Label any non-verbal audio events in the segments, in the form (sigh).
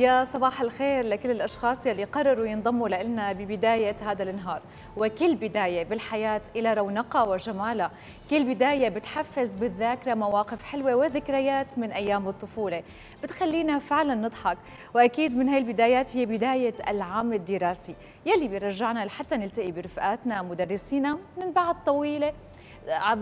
يا صباح الخير لكل الأشخاص يلي قرروا ينضموا لنا ببداية هذا النهار. وكل بداية بالحياة إلى رونقها وجمالها. كل بداية بتحفز بالذاكرة مواقف حلوة وذكريات من أيام الطفولة. بتخلينا فعلا نضحك. وأكيد من هاي البدايات هي بداية العام الدراسي. يلي بيرجعنا لحتى نلتقي برفقاتنا مدرسينا من بعد طويلة.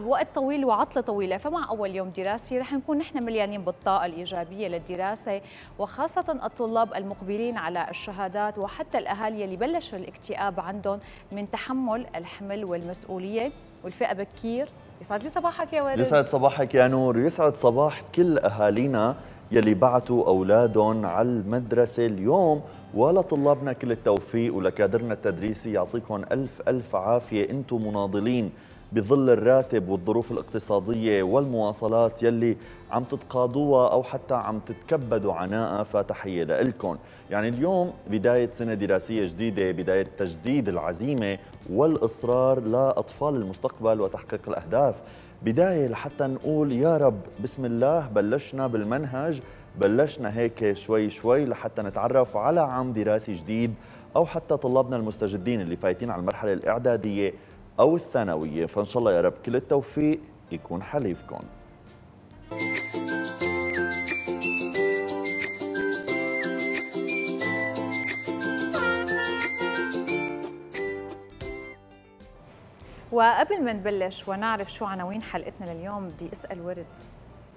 وقت طويل وعطلة طويلة. فمع أول يوم دراسي رح نكون نحن مليانين بالطاقة الإيجابية للدراسة وخاصة الطلاب المقبلين على الشهادات وحتى الأهالي اللي بلش الاكتئاب عندهم من تحمل الحمل والمسؤولية. والفئة بكير. يسعد لي صباحك يا ورد. يسعد صباحك يا نور. يسعد صباح كل أهالينا يلي بعتوا أولادهم على المدرسة اليوم. ولطلابنا كل التوفيق ولكادرنا التدريسي يعطيكم ألف ألف عافية. أنتم مناضلين. بظل الراتب والظروف الاقتصادية والمواصلات يلي عم تتقاضوها أو حتى عم تتكبدوا عناءها فتحية لكم يعني اليوم بداية سنة دراسية جديدة بداية تجديد العزيمة والإصرار لأطفال المستقبل وتحقيق الأهداف. بداية لحتى نقول يا رب بسم الله بلشنا بالمنهج بلشنا هيك شوي شوي لحتى نتعرف على عام دراسي جديد أو حتى طلابنا المستجدين اللي فايتين على المرحلة الإعدادية. أو الثانوية. فإن شاء الله يا رب كل التوفيق يكون حليفكم. وقبل ما نبلش ونعرف شو عناوين حلقتنا لليوم بدي أسأل ورد.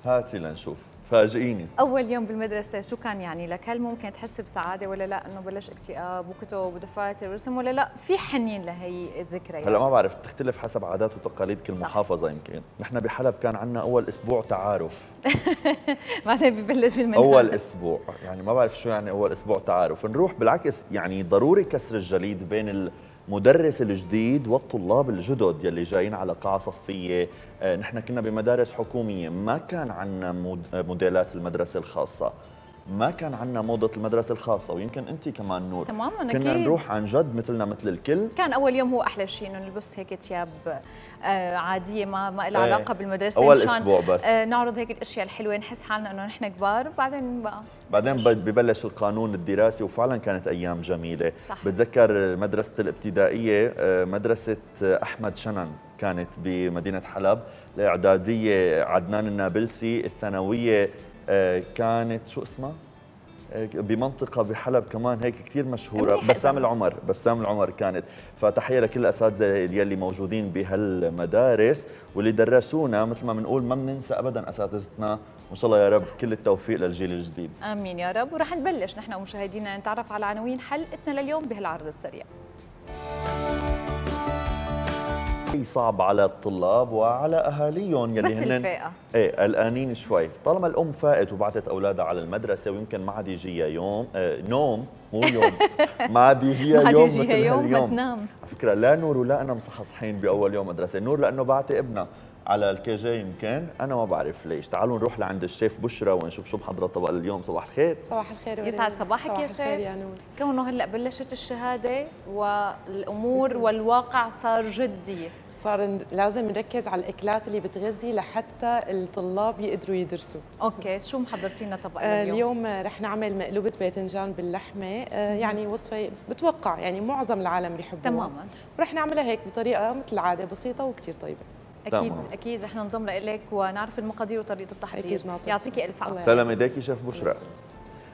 هاتي لنشوف. فاجئيني. أول يوم بالمدرسة شو كان يعني؟ لك هل ممكن تحس بسعادة ولا لا؟ إنه بلش اكتئاب وكتب ودفاتر ورسم ولا لا؟ في حنين لهي الذكريات. هلا ما بعرف بتختلف حسب عادات وتقاليد كل صح. محافظة يمكن. نحن بحلب كان عندنا أول أسبوع تعارف. (laughs) بعدين ببلش المنهج. أول أسبوع. يعني ما بعرف شو يعني أول أسبوع تعارف. نروح بالعكس يعني ضروري كسر الجليد بين المدرس الجديد والطلاب الجدد يلي جايين على قاعة صفية نحن كنا بمدارس حكومية ما كان عندنا موديلات المدرسة الخاصة. ما كان عندنا موضة المدرسة الخاصة ويمكن أنت كمان نور. تماما كنا أكيد. نروح عن جد مثلنا مثل الكل. كان أول يوم هو أحلى شيء إنه نلبس هيك ثياب آه، عادية ما ما لها إيه. علاقة بالمدرسة أول أسبوع بس. آه، نعرض هيك الأشياء الحلوة نحس حالنا إنه نحن كبار بعدين بقى. بعدين ببلش القانون الدراسي وفعلا كانت أيام جميلة. صح. بتذكر مدرسة الابتدائية مدرسة أحمد شنن كانت بمدينة حلب الإعدادية عدنان النابلسي الثانوية آه، كانت شو اسمها؟ آه، بمنطقة بحلب كمان هيك كثير مشهورة. بسام العمر بسام العمر كانت. فتحية لكل الأساتذة يلي موجودين بهالمدارس واللي درسونا مثل ما بنقول ما بننسى أبدا أساتذتنا. وإن شاء الله يا رب كل التوفيق للجيل الجديد. آمين يا رب. ورح نبلش. نحن ومشاهدينا نتعرف على عناوين حلقتنا لليوم بهالعرض السريع. صعب على الطلاب وعلى أهاليهم يلي بس هن الفئة. إيه قلقانين شوي. طالما الأم فائت وبعثت أولادها على المدرسة ويمكن ما عاد يجيها يوم آه نوم مو يوم. (laughs) ما عاد يجيها يوم مثل يوم ما تنام. على فكرة لا نور ولا أنا مصحصحين بأول يوم مدرسة. نور لأنه بعتي ابنها. على ال KG يمكن. أنا ما بعرف ليش. تعالوا نروح لعند الشيف بشرى ونشوف شو محضره طبق اليوم صباح الخير. صباح الخير يسعد صباحك يا شيف. يا نور. كونه هلأ بلشت الشهادة والأمور والواقع صار جدي. صار لازم نركز على الإكلات اللي بتغذي لحتى الطلاب يقدروا يدرسوا. okay شو محضرتي لنا طبق آه اليوم اليوم رح نعمل مقلوبة باذنجان باللحمة. آه يعني وصفة بتوقع يعني معظم العالم بيحبوها. تماما. ورح نعملها هيك بطريقة مثل العادة بسيطة وكثير طيبة. أكيد. أكيد رح ننضم لك ونعرف المقادير وطريقة التحضير. أكيد يعطيكي ألف عافية. سلام ايديكي شيف بشرى.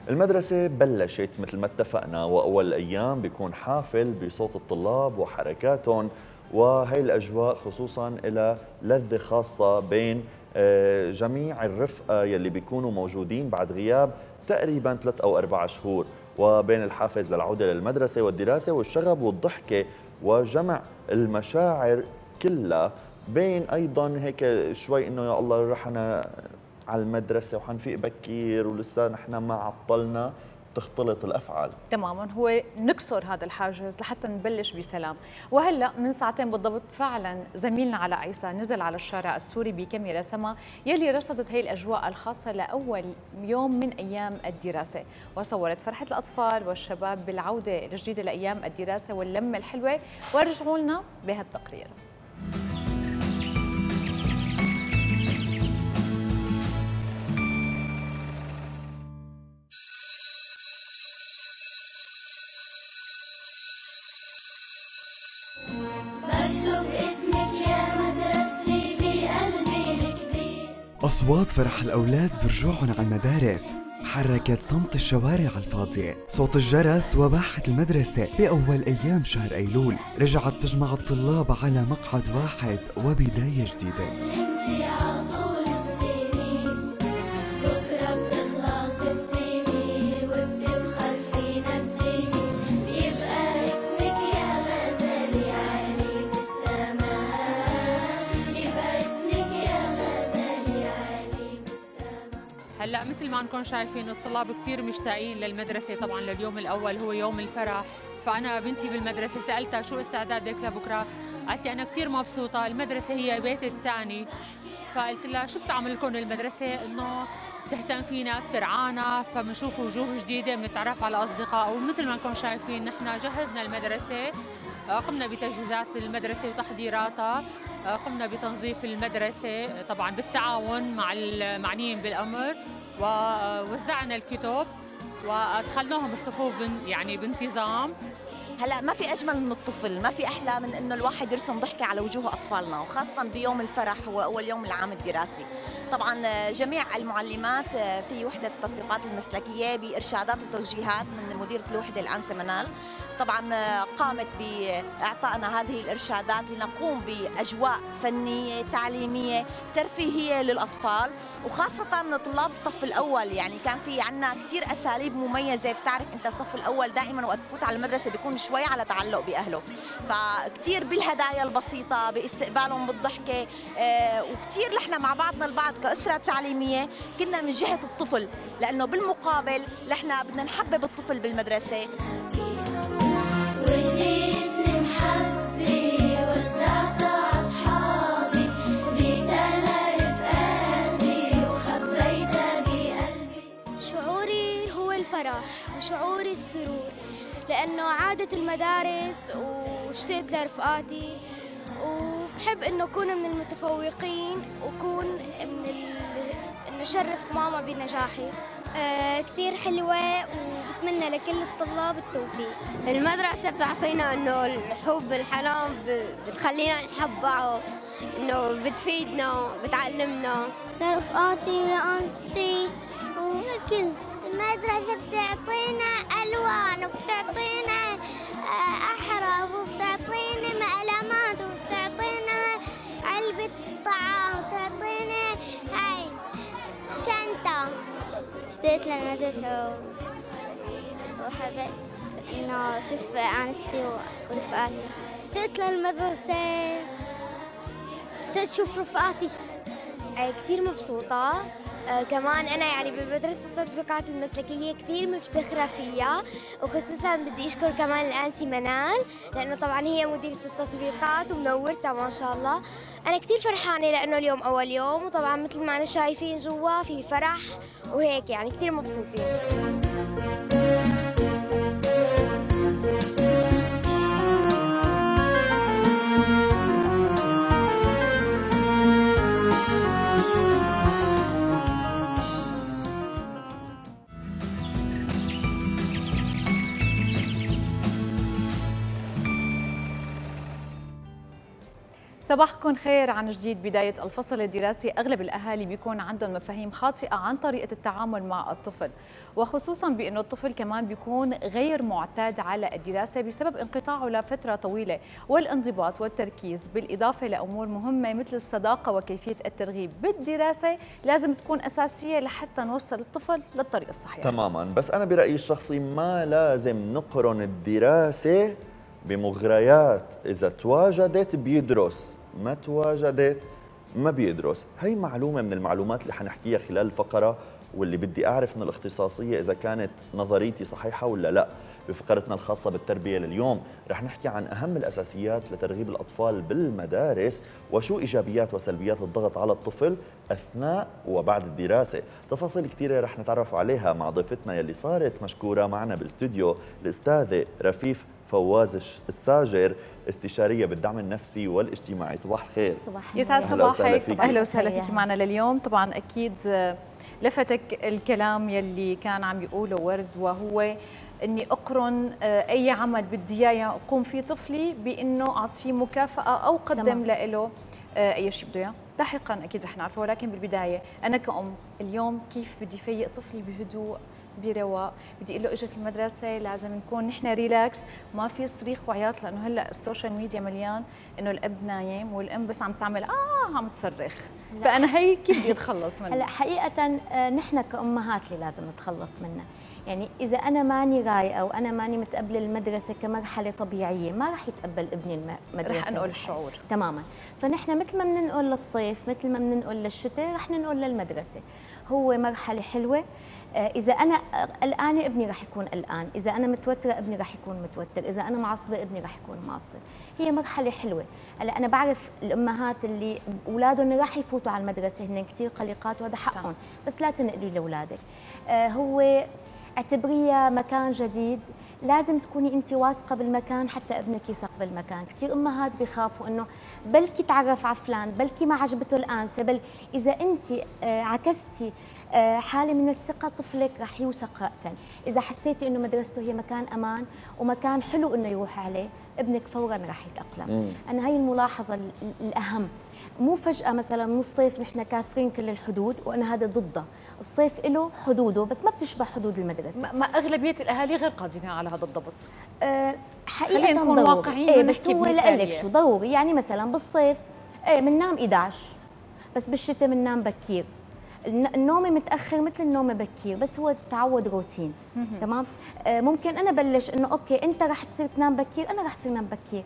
المدرسة بلشت مثل ما اتفقنا وأول الأيام بيكون حافل بصوت الطلاب وحركاتهم وهي الأجواء خصوصا إلى لذة خاصة بين آه، جميع الرفقة يلي بيكونوا موجودين بعد غياب تقريبا ثلاث أو أربع شهور. وبين الحافز للعودة للمدرسة والدراسة والشغب والضحكة وجمع المشاعر كلها بين أيضا هيك شوي إنه يا الله رحنا على المدرسة وحنفيق بكير ولسه نحن ما عطلنا تختلط الأفعال. تماما. هو نكسر هذا الحاجز لحتى نبلش بسلام. وهلأ من ساعتين بالضبط فعلا زميلنا علاء عيسى نزل على الشارع السوري بكاميرا سما يلي رصدت هي الأجواء الخاصة لأول يوم من أيام الدراسة. وصورت فرحة الأطفال والشباب بالعودة الجديدة لأيام الدراسة واللمة الحلوة. ورجعوا لنا بهالتقرير. أصوات فرح الأولاد برجوعهم على المدارس. حركت صمت الشوارع الفاضية. صوت الجرس وباحة المدرسة بأول أيام شهر أيلول. رجعت تجمع الطلاب على مقعد واحد وبداية جديدة. مثل ما نكون شايفين الطلاب كثير مشتاقين للمدرسة. طبعا لليوم الأول هو يوم الفرح. فأنا بنتي بالمدرسة سألتها شو استعدادك لبكرة؟ قالت لي أنا كثير مبسوطة المدرسة هي بيتي الثاني فقلت لها شو بتعمل لكم المدرسة إنه بتهتم فينا بترعانا فبنشوف وجوه جديدة بنتعرف على أصدقاء. ومثل ما نكون شايفين نحن جهزنا المدرسة. قمنا بتجهيزات المدرسة وتحضيراتها. قمنا بتنظيف المدرسة طبعا بالتعاون مع المعنيين بالأمر. ووزعنا الكتب وأدخلناهم الصفوف يعني بانتظام. هلا ما في أجمل من الطفل ما في أحلى من إنه الواحد يرسم ضحكة على وجوه أطفالنا وخاصة بيوم الفرح هو اول يوم العام الدراسي. طبعا جميع المعلمات في وحدة التطبيقات المسلكية بإرشادات وتوجيهات من مديرة الوحدة الانسه منال طبعا قامت بإعطائنا هذه الإرشادات لنقوم بأجواء فنية تعليمية ترفيهية للأطفال وخاصة طلاب الصف الأول. يعني كان في عندنا كثير أساليب مميزة. بتعرف أنت الصف الأول دائما وقت تفوت على المدرسة بيكون شوي على تعلق بأهله. فكثير بالهدايا البسيطة باستقبالهم بالضحكة آه وكثير نحن مع بعضنا البعض كأسرة تعليمية كنا من جهة الطفل. لأنه بالمقابل نحن بدنا نحبب الطفل بالمدرسة. وشعوري السرور لأنه عادت المدارس واشتقت لرفقاتي. وبحب إنه أكون من المتفوقين وأكون من ال... إنه شرف ماما بنجاحي. آه كثير حلوة وبتمنى لكل الطلاب التوفيق. المدرسة بتعطينا إنه الحب الحنان بتخلينا نحب بعض إنه بتفيدنا بتعلمنا. لرفقاتي ولأنستي ولكل. المدرسة بتعطينا ألوان وبتعطينا آه، أحرف وبتعطينا مقلمات وبتعطينا علبة طعام وبتعطينا هاي شنطة. اشتريت للمدرسة وحبيت إنه أشوف انستي ورفقاتي اشتريت للمدرسة اشتريت أشوف رفقاتي كثير مبسوطة. آه كمان أنا يعني بمدرسة التطبيقات المسلكية كثير مفتخرة فيها وخصوصا بدي أشكر كمان الأنسي منال لأنه طبعا هي مديرة التطبيقات ومنورتها ما شاء الله. أنا كثير فرحانة لأنه اليوم أول يوم وطبعا مثل ما أنا شايفين جوا في فرح وهيك يعني كثير مبسوطين. صباحكم خير. عن جديد بداية الفصل الدراسي أغلب الأهالي بيكون عندهم مفاهيم خاطئة عن طريقة التعامل مع الطفل وخصوصا بأنه الطفل كمان بيكون غير معتاد على الدراسة بسبب انقطاعه لفترة طويلة والانضباط والتركيز. بالإضافة لأمور مهمة مثل الصداقة وكيفية الترغيب بالدراسة لازم تكون أساسية لحتى نوصل الطفل للطريق الصحيح. تماما. بس أنا برأيي الشخصي ما لازم نقرن الدراسة بمغريات إذا تواجدت بيدرس ما تواجدت؟ ما بيدرس هي معلومة من المعلومات اللي حنحكيها خلال الفقرة واللي بدي أعرف من الاختصاصية إذا كانت نظريتي صحيحة ولا لا. بفقرتنا الخاصة بالتربية لليوم رح نحكي عن أهم الأساسيات لترغيب الأطفال بالمدارس وشو إيجابيات وسلبيات الضغط على الطفل أثناء وبعد الدراسة. تفاصيل كثيرة رح نتعرف عليها مع ضيفتنا يلي صارت مشكورة معنا بالاستوديو الأستاذة رفيف فواز الساجر استشارية بالدعم النفسي والاجتماعي. صباح الخير. صباح يسعد صباحك. أهلا وسهلا فيك معنا لليوم. طبعا أكيد لفتك الكلام يلي كان عم يقوله ورد وهو إني أقرن آه، أي عمل بدي إياه أقوم فيه طفلي بإنه أعطيه مكافأة أو قدم له آه، أي شيء بده إياه. لاحقا أكيد رح نعرفه ولكن بالبداية أنا كأم اليوم كيف بدي فيق طفلي بهدوء برواق بدي أقول له إجت المدرسة لازم نكون نحن relax ما في صريخ وعياط لأنه هلأ ال social media مليان إنه الأب نايم والأم بس عم تعمل آه عم تصرخ. فأنا هي كيف بدي أتخلص منها هلأ حقيقه آه، نحن كأمهات اللي لازم نتخلص منها. يعني إذا أنا ماني رايقه وأنا ماني متقبلة المدرسة كمرحلة طبيعية ما راح يتقبل ابني المدرسة رح انقل الشعور تماما. فنحن مثل ما بننقل للصيف مثل ما بننقل للشتاء رح ننقل للمدرسة. هو مرحلة حلوة. آه، إذا أنا قلقانه ابني رح يكون قلقان إذا أنا متوترة ابني رح يكون متوتر. إذا أنا معصبة ابني رح يكون معصب. هي مرحلة حلوة. هلا أنا بعرف الأمهات اللي أولادهم راح يفوتوا على المدرسة هن كثير قلقات وهذا حقهم. بس لا تنقلي لأولادك. آه، هو اعتبريها مكان جديد. لازم تكوني انت واثقة بالمكان حتى ابنك يثق بالمكان. كثير أمهات بيخافوا إنه بلكي تعرف على فلان بلكي ما عجبته الانسه بل إذا انت آه، عكستي آه، حالة من الثقة طفلك رح يوثق راسا. إذا حسيتي إنه مدرسته هي مكان أمان ومكان حلو إنه يروح عليه ابنك فورا رح يتأقلم. أنا هي الملاحظة الأهم. مو فجأة مثلا من الصيف نحن كاسرين كل الحدود وأنا هذا ضده، الصيف له حدوده بس ما بتشبه حدود المدرسة. ما أغلبية الأهالي غير قادرين على هذا الضبط. أه حقيقة نكون واقعيين إيه بس هو لك شو ضروري. يعني مثلا بالصيف إيه بننام 11 بس بالشتاء بننام بكير. النوم متأخر مثل النوم بكير بس هو تعود روتين تمام؟ آه ممكن أنا بلش إنه okay أنت رح تصير تنام بكير أنا رح تصير نام بكير.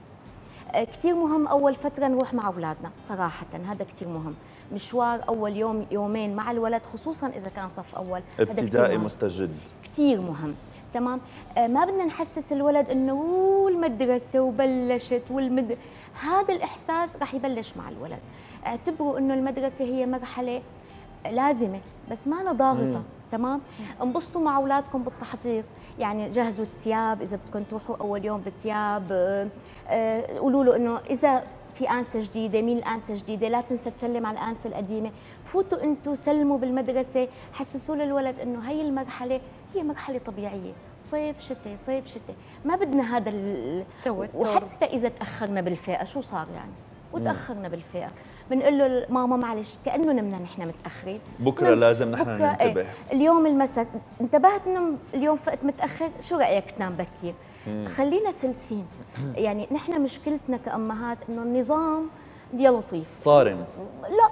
كثير مهم أول فترة نروح مع أولادنا صراحة هذا كثير مهم. مشوار أول يوم يومين مع الولد خصوصا إذا كان صف أول ابتدائي مستجد. كثير مهم تمام؟ آه ما بدنا نحسس الولد إنه المدرسة وبلشت والمد هذا الإحساس راح يبلش مع الولد. اعتبروا إنه المدرسة هي مرحلة لازمة بس ما ضاغطة تمام؟ انبسطوا مع أولادكم بالتحضير. يعني جهزوا الثياب إذا بدكم تروحوا أول يوم بثياب آه، قولوا له إنه إذا في آنسة جديدة مين الآنسة الجديده لا تنسى تسلم على الآنسة القديمة. فوتوا أنتم سلموا بالمدرسة حسسوا للولد إنه هي المرحلة هي مرحلة طبيعية. صيف شتاء صيف شتاء. ما بدنا هذا وحتى إذا تأخرنا بالفئة شو صار يعني؟ وتأخرنا بالفئة. بنقول له ماما معلش كأنه نمنا نحن متأخرين. بكرة لازم نحن ننتبه إيه اليوم المساء انتبهت إنه اليوم فقت متأخر؟ شو رأيك تنام بكير؟ خلينا سلسين. (clears throat) يعني نحن مشكلتنا كأمهات إنه النظام يا لطيف. صارم. لا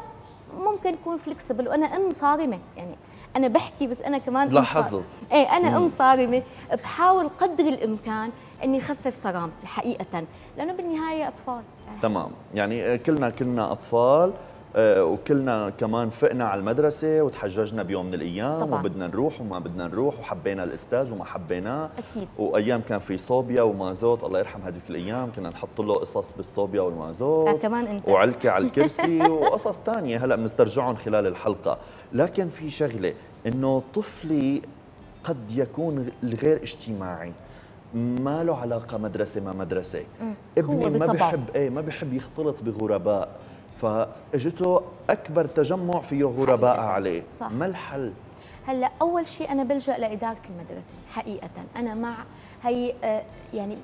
ممكن يكون فليكسبل وأنا أم صارمة. يعني أنا بحكي بس أنا كمان لاحظت. إيه أنا أم صارمة. بحاول قدر الإمكان إني اخفف صرامتي حقيقة لأنه بالنهاية أطفال. تمام. يعني كلنا كلنا أطفال آه، وكلنا كمان فقنا على المدرسة وتحججنا بيوم من الأيام طبعا. وبدنا نروح وما بدنا نروح وحبينا الأستاذ وما حبيناه. أكيد. وأيام كان في صوبيا ومازوت الله يرحم هذيك الأيام كنا نحط له قصص بالصوبيا والمازوت. آه كمان أنت. وعلكة على الكرسي (laughs) وقصص ثانية هلأ بنسترجعهم خلال الحلقة. لكن في شغلة إنه طفلي قد يكون غير اجتماعي. ما له علاقة مدرسة ما مدرسة. ابني ما بحب إيه ما بحب يختلط بغرباء. فاجته أكبر تجمع فيه غرباء عليه. صح. ما الحل؟ هلأ أول شيء أنا بلجأ لإدارة المدرسة حقيقة. أنا مع هي آه، يعني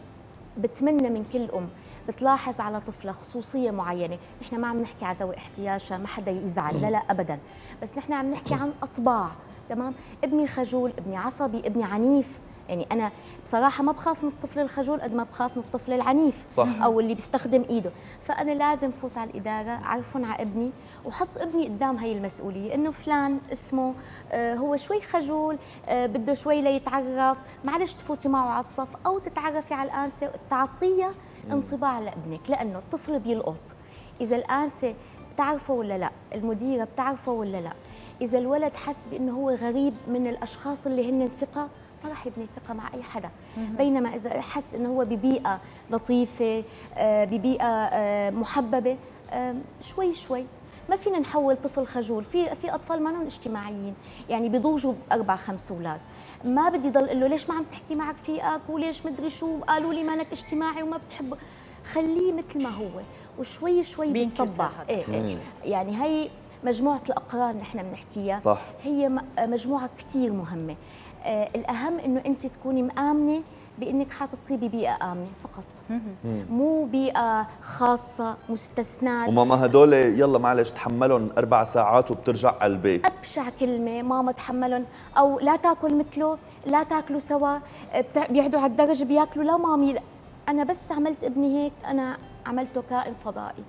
بتمنى من كل أم بتلاحظ على طفلة خصوصية معينة. نحن ما عم نحكي على ذوي احتياج ما حدا يزعل. لا لا ابدا. بس نحن عم نحكي عن أطباع تمام؟ ابني خجول ابني عصبي ابني عنيف. يعني أنا بصراحة ما بخاف من الطفل الخجول قد ما بخاف من الطفل العنيف صح. أو اللي بيستخدم إيده. فأنا لازم فوت على الإدارة اعرفهم على ابني وحط ابني قدام هي المسؤولية إنه فلان اسمه آه هو شوي خجول آه بده شوي ليتعرف معلش تفوتي معه على الصف أو تتعرفي على الآنسة تعطيها انطباع لابنك لأنه الطفل بيلقط. إذا الآنسة بتعرفه ولا لا؟ المديرة بتعرفه ولا لا؟ إذا الولد حس بإنه هو غريب من الأشخاص اللي هن ثقة ما راح يبني ثقه مع أي حدا. بينما إذا حس إنه هو ببيئة لطيفة آه، ببيئة آه، محببة شوي شوي. ما فينا نحول طفل خجول. في في أطفال ما لهم اجتماعيين. يعني بيضوجوا أربع خمس أولاد. ما بدي ضل أقول له ليش ما عم تحكي مع رفيقك وليش مدري شو؟ قالوا لي مانك اجتماعي وما بتحب. خليه مثل ما هو. وشوي شوي بيطبع إيه. إيه يعني هي مجموعة الاقرار نحن بنحكيها. صح. هي مجموعة كثير مهمة. آه، الأهم إنه أنت تكوني مآمنة بإنك حاططيه ببيئه آمنة فقط. مو بيئة خاصة مستثناة. وماما هدول يلا معلش تحملهم أربع ساعات وبترجع على البيت. أبشع كلمة ماما تحملهم. أو لا تاكل مثله لا تاكلوا سوا. بيقعدوا على الدرج بياكلوا. لا مامي لا. أنا بس عملت ابني هيك أنا عملته كائن فضائي.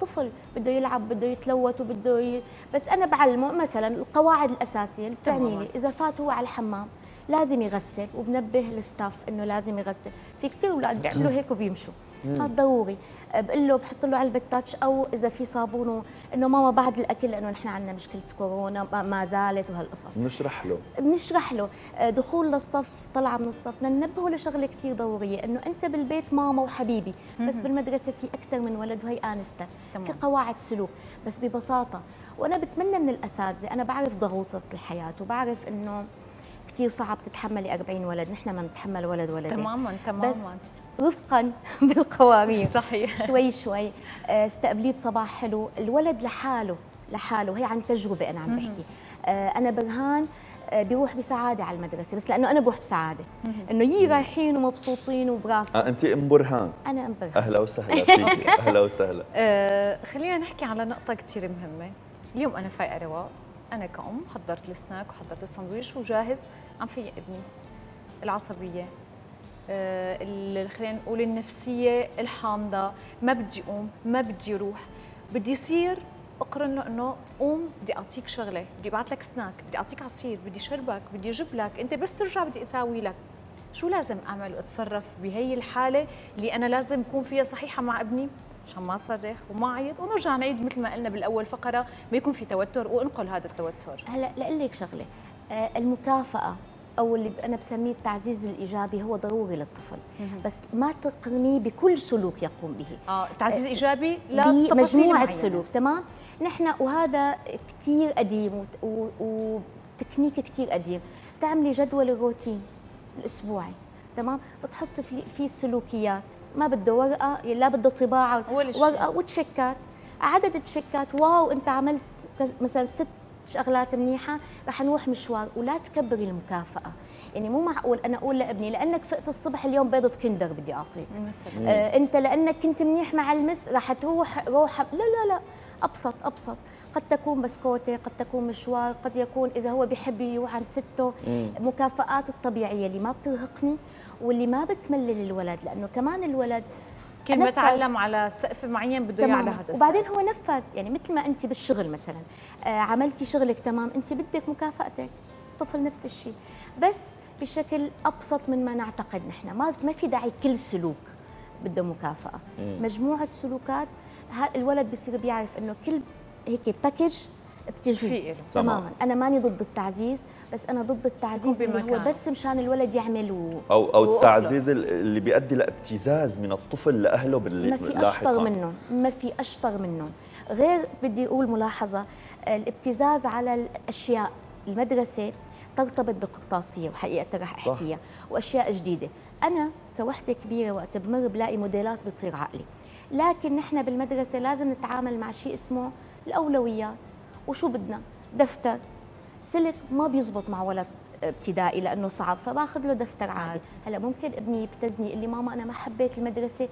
طفل بده يلعب بده يتلوت وبده ي... بس أنا بعلمه مثلا القواعد الأساسية اللي بتعني لي. إذا فات هو على الحمام لازم يغسل وبنبه الستاف إنه لازم يغسل. في كثير أولاد بيعملوا هيك وبيمشوا. هذا ضروري. بقول له بحط له علبة تاتش أو إذا في صابون إنه ماما بعد الأكل لأنه نحن عندنا مشكلة كورونا ما زالت وهالقصص. بنشرح له. بنشرح له. دخول للصف طلعة من الصف. ننبهه لشغلة كثير ضرورية. إنه أنت بالبيت ماما وحبيبي بس بالمدرسة في أكثر من ولد وهي آنستة. في قواعد سلوك. بس ببساطة وأنا بتمنى من الأساتذة أنا بعرف ضغوطة الحياة وبعرف إنه كثير صعب تتحملي 40 ولد. نحن ما نتحمل ولد ولدين تماما تماما. بس رفقا (laughs) بالقوانين صحيح. شوي شوي. استقبليه بصباح حلو. الولد لحاله لحاله. هي عن تجربة أنا عم بحكي. أنا برهان بيروح بسعادة على المدرسة. بس لأنه أنا بروح بسعادة. إنه يي رايحين ومبسوطين وبرافو. آه انت أم برهان. أنا أم برهان. أهلا وسهلا فيك (laughs) أهلا وسهلا. آه خلينا نحكي على نقطة كثير مهمة. اليوم أنا فايقة رواق. أنا كأم حضرت السناك وحضرت الساندويش وجاهز. عم فيق ابني. العصبية آه خلينا نقول النفسيه الحامضة. ما بدي أقوم ما بدي أروح بدي يصير أقرن له إنه قوم بدي أعطيك شغلة. بدي أبعث لك سناك بدي أعطيك عصير بدي شربك بدي أجيب لك. أنت بس ترجع بدي أساوي لك. شو لازم أعمل وأتصرف بهي الحالة اللي أنا لازم اكون فيها صحيحة مع ابني؟ عشان ما صرخ وما عيط ونرجع نعيد مثل ما قلنا بالأول فقرة ما يكون في توتر وانقل هذا التوتر. هلا لاقول لك شغلة. آه المكافأة أو اللي أنا بسميه التعزيز الإيجابي هو ضروري للطفل. بس ما تقرنيه بكل سلوك يقوم به. آه تعزيز إيجابي لا مجموعه سلوك تمام؟ نحن وهذا كثير قديم وتكنيك كثير قديم. تعملي جدول الروتين الأسبوعي. تمام؟ بتحط فيه السلوكيات ما بده ورقة لا بده طباعة ورقة وتشيكات. عدد تشيكات واو انت عملت مثلا ست شغلات منيحة رح نروح مشوار. ولا تكبري المكافأة. يعني مو معقول أنا أقول لابني لأنك فقت الصبح اليوم بيضة كندر بدي اعطيك آه أنت لأنك كنت منيح مع المس رح تروح روح لا لا لا. أبسط أبسط. قد تكون بسكوتة قد تكون مشوار قد يكون إذا هو بيحب يروح عند سته. مكافآت الطبيعية اللي ما بترهقني. واللي ما بتملل الولد لأنه كمان الولد كل ما تعلم على سقف معين بده اياه على هذا وبعدين هو نفذ يعني مثل ما أنت بالشغل مثلا آه عملتي شغلك تمام أنت بدك مكافأتك الطفل نفس الشيء. بس بشكل أبسط من ما نعتقد نحن ما ما في داعي كل سلوك بده مكافأة. مم. مجموعة سلوكات الولد بصير بيعرف إنه كل هيك باكج بتجي. تماما. أنا ماني ضد التعزيز بس أنا ضد التعزيز اللي هو بس مشان الولد يعمل و... أو أو التعزيز اللي بيؤدي لابتزاز من الطفل لأهله باللي ما في أشطر منهم. ما في أشطر منهم. غير بدي أقول ملاحظة الابتزاز على الأشياء المدرسة ترتبط بقرطاسية وحقيقة رح أحكيها وأشياء جديدة. أنا كوحدة كبيرة وقت بمر بلاقي موديلات بتصير عقلي. لكن نحن بالمدرسة لازم نتعامل مع شيء اسمه الأولويات. وشو بدنا؟ دفتر. سلك ما بيزبط مع ولد ابتدائي لأنه صعب فباخذ له دفتر عادي. هلا ممكن ابني يبتزني يقول لي ماما أنا ما حبيت المدرسة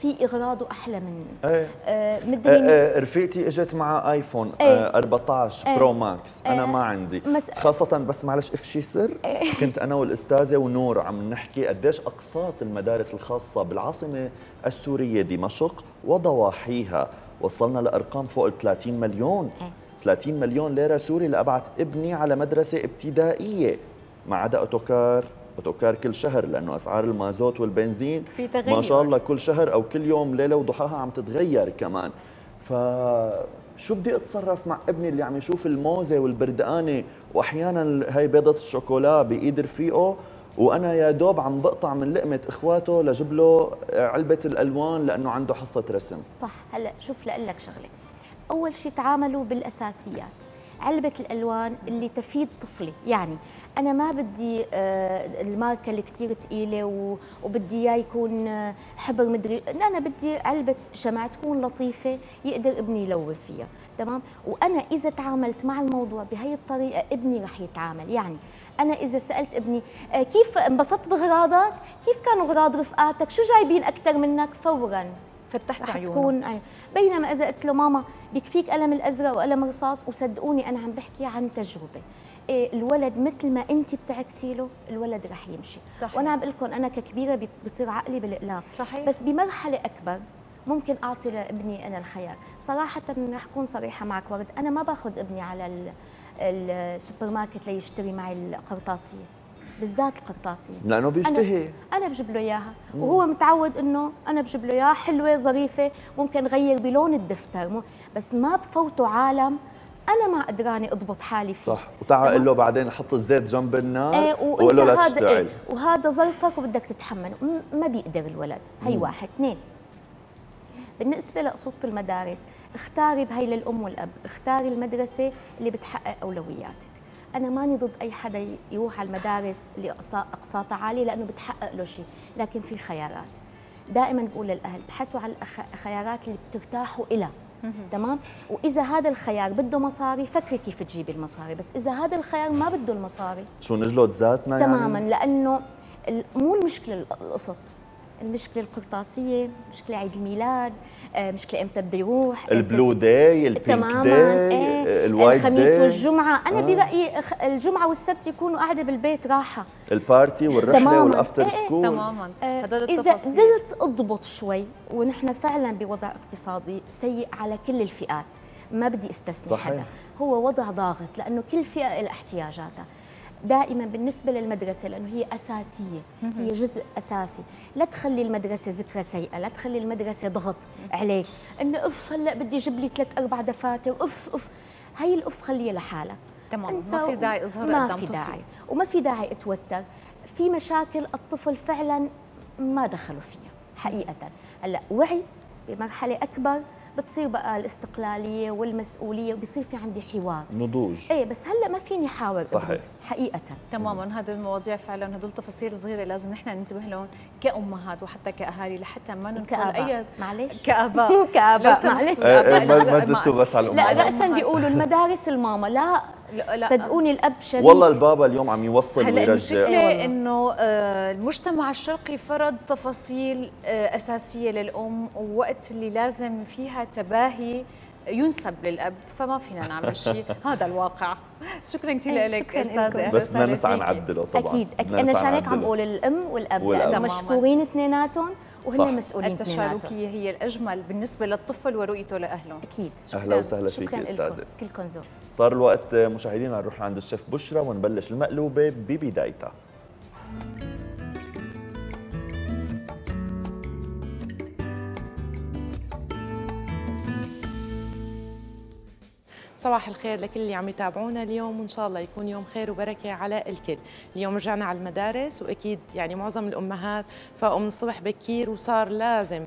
في اغراض واحلى مني. إيه. آه مدري آه رفيقتي إجت مع iPhone إيه. آه 14 إيه. Pro Max. أنا ما عندي. مس... خاصة بس معلش افشي سر إيه. (laughs) كنت أنا والأستاذة ونور عم نحكي قديش أقساط المدارس الخاصة بالعاصمة السورية دمشق وضواحيها. وصلنا لأرقام فوق ال 30 مليون. إيه. 30 مليون ليرة سوري لأبعث ابني على مدرسة ابتدائية. ما عدا أوتوكار. أوتوكار كل شهر لأنه أسعار المازوت والبنزين في تغير. ما شاء الله كل شهر أو كل يوم ليلة وضحاها عم تتغير كمان. ف شو بدي أتصرف مع ابني اللي عم يشوف الموزة والبردقانة؟ وأحيانا هي بيضة الشوكولا بايد رفيقه وأنا يا دوب عم بقطع من لقمة إخواته لجيب له علبة الألوان لأنه عنده حصة رسم. صح. هلأ شوف لاقول لك شغلة. أول شيء تعاملوا بالأساسيات. علبة الألوان اللي تفيد طفلي. يعني أنا ما بدي آه، الماركة اللي كثير ثقيله وبدي إياه يكون آه، حبر مدري أنا بدي علبة شمع تكون لطيفة يقدر ابني يلون فيها. تمام؟ وأنا إذا تعاملت مع الموضوع بهي الطريقة ابني رح يتعامل. يعني أنا إذا سألت ابني آه، كيف انبسطت باغراضك كيف كانوا اغراض رفقاتك؟ شو جايبين أكثر منك؟ فورا. فتحت عيونه. تكون عين. بينما إذا قلت له ماما بكفيك قلم الأزرق وقلم رصاص وصدقوني أنا عم بحكي عن تجربة. إيه الولد مثل ما انت بتعكسي له الولد رح يمشي. صحيح. وأنا عم بقول لكم أنا ككبيرة بتصير عقلي بالإقلام. صحيح. بس بمرحلة أكبر ممكن أعطي لابني أنا الخيار. صراحة رح أكون صريحة معك ورد. أنا ما باخذ ابني على السوبر ماركت ليشتري معي القرطاسية. بالذات القرطاسيه لأنه بيشتهي. أنا, أنا بجيب له إياها. وهو متعود إنه أنا بجيب له إياها حلوة ظريفة ممكن غير بلون الدفتر. بس ما بفوتوا عالم أنا ما قدراني أضبط حالي فيه. صح. وتعال قول له بعدين حط الزيت جنب النار إيه وقول له لا تشتغل إيه وهذا ظرفك وبدك تتحمله ما بيقدر الولد. هي مم. واحد. اثنين. بالنسبة لقصوصة المدارس اختاري بهي للأم والأب. اختاري المدرسة اللي بتحقق أولوياتك. أنا ماني ضد أي حدا يروح على المدارس اللي أقساطها عالية لأنه بتحقق له شيء لكن في خيارات دائما بقول للأهل بحثوا على الخيارات اللي بترتاحوا إلها تمام؟ وإذا هذا الخيار بده مصاري فكري كيف تجيبي المصاري بس إذا هذا الخيار ما بده المصاري شو نجلد ذاتنا تماما يعني؟ لأنه مو المشكلة القسط المشكلة القرطاسيه مشكلة عيد الميلاد آه، مشكلة إمتى بده يروح ال blue day ال pink day إيه ال white الخميس day. والجمعة. أنا آه. برأيي الجمعة والسبت يكونوا قاعدة بالبيت راحة. ال party والرحلة وال after إيه school تماما. آه إذا قدرت أضبط شوي ونحن فعلا بوضع اقتصادي سيء على كل الفئات. ما بدي استثني صحيح. حدا. هو وضع ضاغط لأنه كل فئة لها احتياجاتها. دائما بالنسبة للمدرسة لأنه هي أساسية هي جزء أساسي. لا تخلي المدرسة ذكرى سيئة لا تخلي المدرسة ضغط عليك. إنه اف هلأ بدي أجيب لي ثلاث أربع دفاتر اف اف هي الاف خليها لحالها تمام ما في داعي أظهر ما في داعي. وما في داعي أتوتر. في مشاكل الطفل فعلا ما دخلوا فيها حقيقه. هلأ وعي بمرحلة أكبر بتصير بقى الاستقلالية والمسؤولية وبصير في عندي حوار. نضوج. إيه بس هلأ ما فيني حاور صحيح. حقيقة. تماما. هذه المواضيع فعلا هدول تفاصيل صغيرة لازم نحن ننتبه لهم كأمهات وحتى كأهالي لحتى ما ننقل أي معلش. كآباء. مو (laughs) كاباء معلش. إيه، ما زدتوا بس على الامهات لا راسا بيقولوا المدارس الماما. لا لا. صدقوني الأب شريك والله البابا اليوم عم يوصل هلا المشكلة إنه آه، المجتمع الشرقي فرض تفاصيل آه، أساسية للأم ووقت اللي لازم فيها تباهي ينسب للأب فما فينا نعمل شيء. (laughs) هذا الواقع. شكرا كثير لك أستاذة. بس بدنا نسعى نعدله طبعا. أكيد أكيد. أنا عشان هيك عم بقول الأم والأب, والأب. مشكورين اثنيناتهم وهن مسؤولين التشاركية هي الأجمل بالنسبة للطفل ورؤيته لأهله. أكيد. أهلا وسهلا فيك أستاذة. كلكم ذوق. صار الوقت مشاهدينا نروح عند الشيف بشرى ونبلش المقلوبة ببدايتها. صباح الخير لكل اللي عم يتابعونا اليوم وإن شاء الله يكون يوم خير وبركة على الكل. اليوم رجعنا على المدارس وأكيد يعني معظم الأمهات فاقوا من الصبح بكير وصار لازم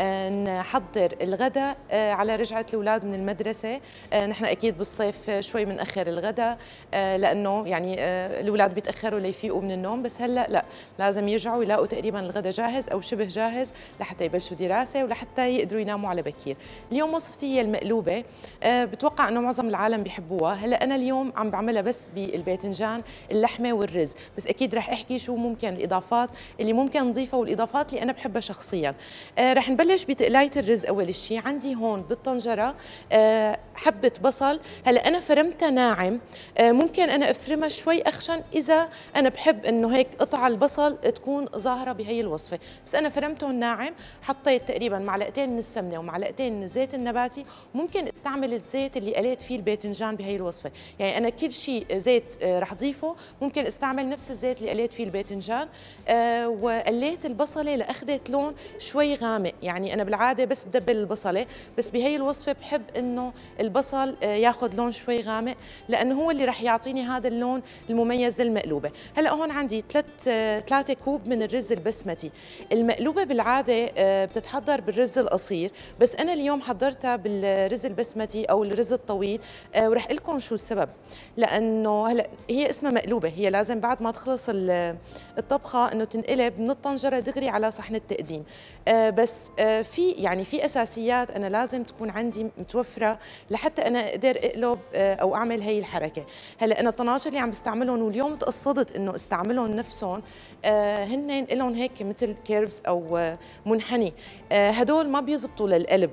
نحضر الغداء آه، على رجعة الأولاد من المدرسة. آه، نحن أكيد بالصيف شوي بنأخر الغداء آه، لأنه يعني الأولاد بيتأخروا ليفيقوا من النوم. بس هلأ لا لازم يرجعوا يلاقوا تقريبا الغداء جاهز أو شبه جاهز لحتى يبلشوا دراسة ولحتى يقدروا يناموا على بكير. اليوم وصفتي هي المقلوبة. بتوقع أنه معظم العالم بيحبوها. هلأ أنا اليوم عم بعملها بس بالباذنجان اللحمة والرز. بس أكيد رح أحكي شو ممكن الإضافات اللي ممكن نضيفها والإضافات اللي أنا بحبها شخصيا. رح نبلش بلش بتقلايه الرز أول شيء عندي هون بالطنجرة آه، حبة بصل. هلأ أنا فرمتها ناعم آه، ممكن أنا أفرمها شوي أخشن. إذا أنا بحب إنه هيك قطع البصل تكون ظاهرة بهي الوصفة. بس أنا فرمتهم ناعم حطيت تقريبا معلقتين من السمنة ومعلقتين من الزيت النباتي. ممكن أستعمل الزيت اللي قليت فيه الباذنجان بهي الوصفة. يعني أنا كل شيء زيت آه، رح اضيفه ممكن أستعمل نفس الزيت اللي قليت فيه الباذنجان وقليت البصلة لأخذت لون شوي غامق. يعني يعني أنا بالعادة بس بدبل البصلة بس بهي الوصفة بحب إنه البصل آه، ياخذ لون شوي غامق لأنه هو اللي رح يعطيني هذا اللون المميز للمقلوبة. هلأ هون عندي ثلاث ثلاثة كوب من الرز البسمتي. المقلوبة بالعادة آه، بتتحضر بالرز القصير بس أنا اليوم حضرتها بالرز البسمتي أو الرز الطويل آه، ورح أقول لكم شو السبب. لأنه هلأ هي اسمها مقلوبة هي لازم بعد ما تخلص الطبخة إنه تنقلب من الطنجرة دغري على صحن التقديم. آه، بس في يعني في أساسيات أنا لازم تكون عندي متوفرة لحتى أنا أقدر أقلب أو أعمل هي الحركة. هلأ أنا الطناجر اللي عم بستعملهم واليوم تقصدت إنه استعملهم نفسهم هن لهم هيك مثل كيرفز أو منحني. هدول ما بيزبطوا للقلب.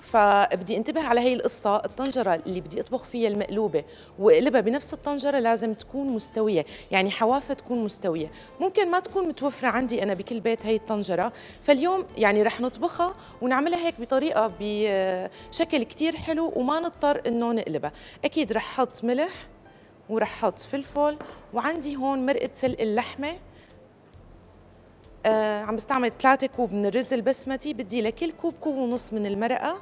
فبدي انتبه على هي القصة الطنجرة اللي بدي أطبخ فيها المقلوبة وقلبها بنفس الطنجرة لازم تكون مستوية يعني حوافها تكون مستوية. ممكن ما تكون متوفرة عندي أنا بكل بيت هي الطنجرة فاليوم يعني رح نطبخها ونعملها هيك بطريقة بشكل كتير حلو وما نضطر إنه نقلبها. أكيد رح حط ملح ورح حط فلفل وعندي هون مرقة سلق اللحمة آه عم بستعمل 3 كوب من الرز البسمتي بدي لكل كوب كوب ونص من المرقة.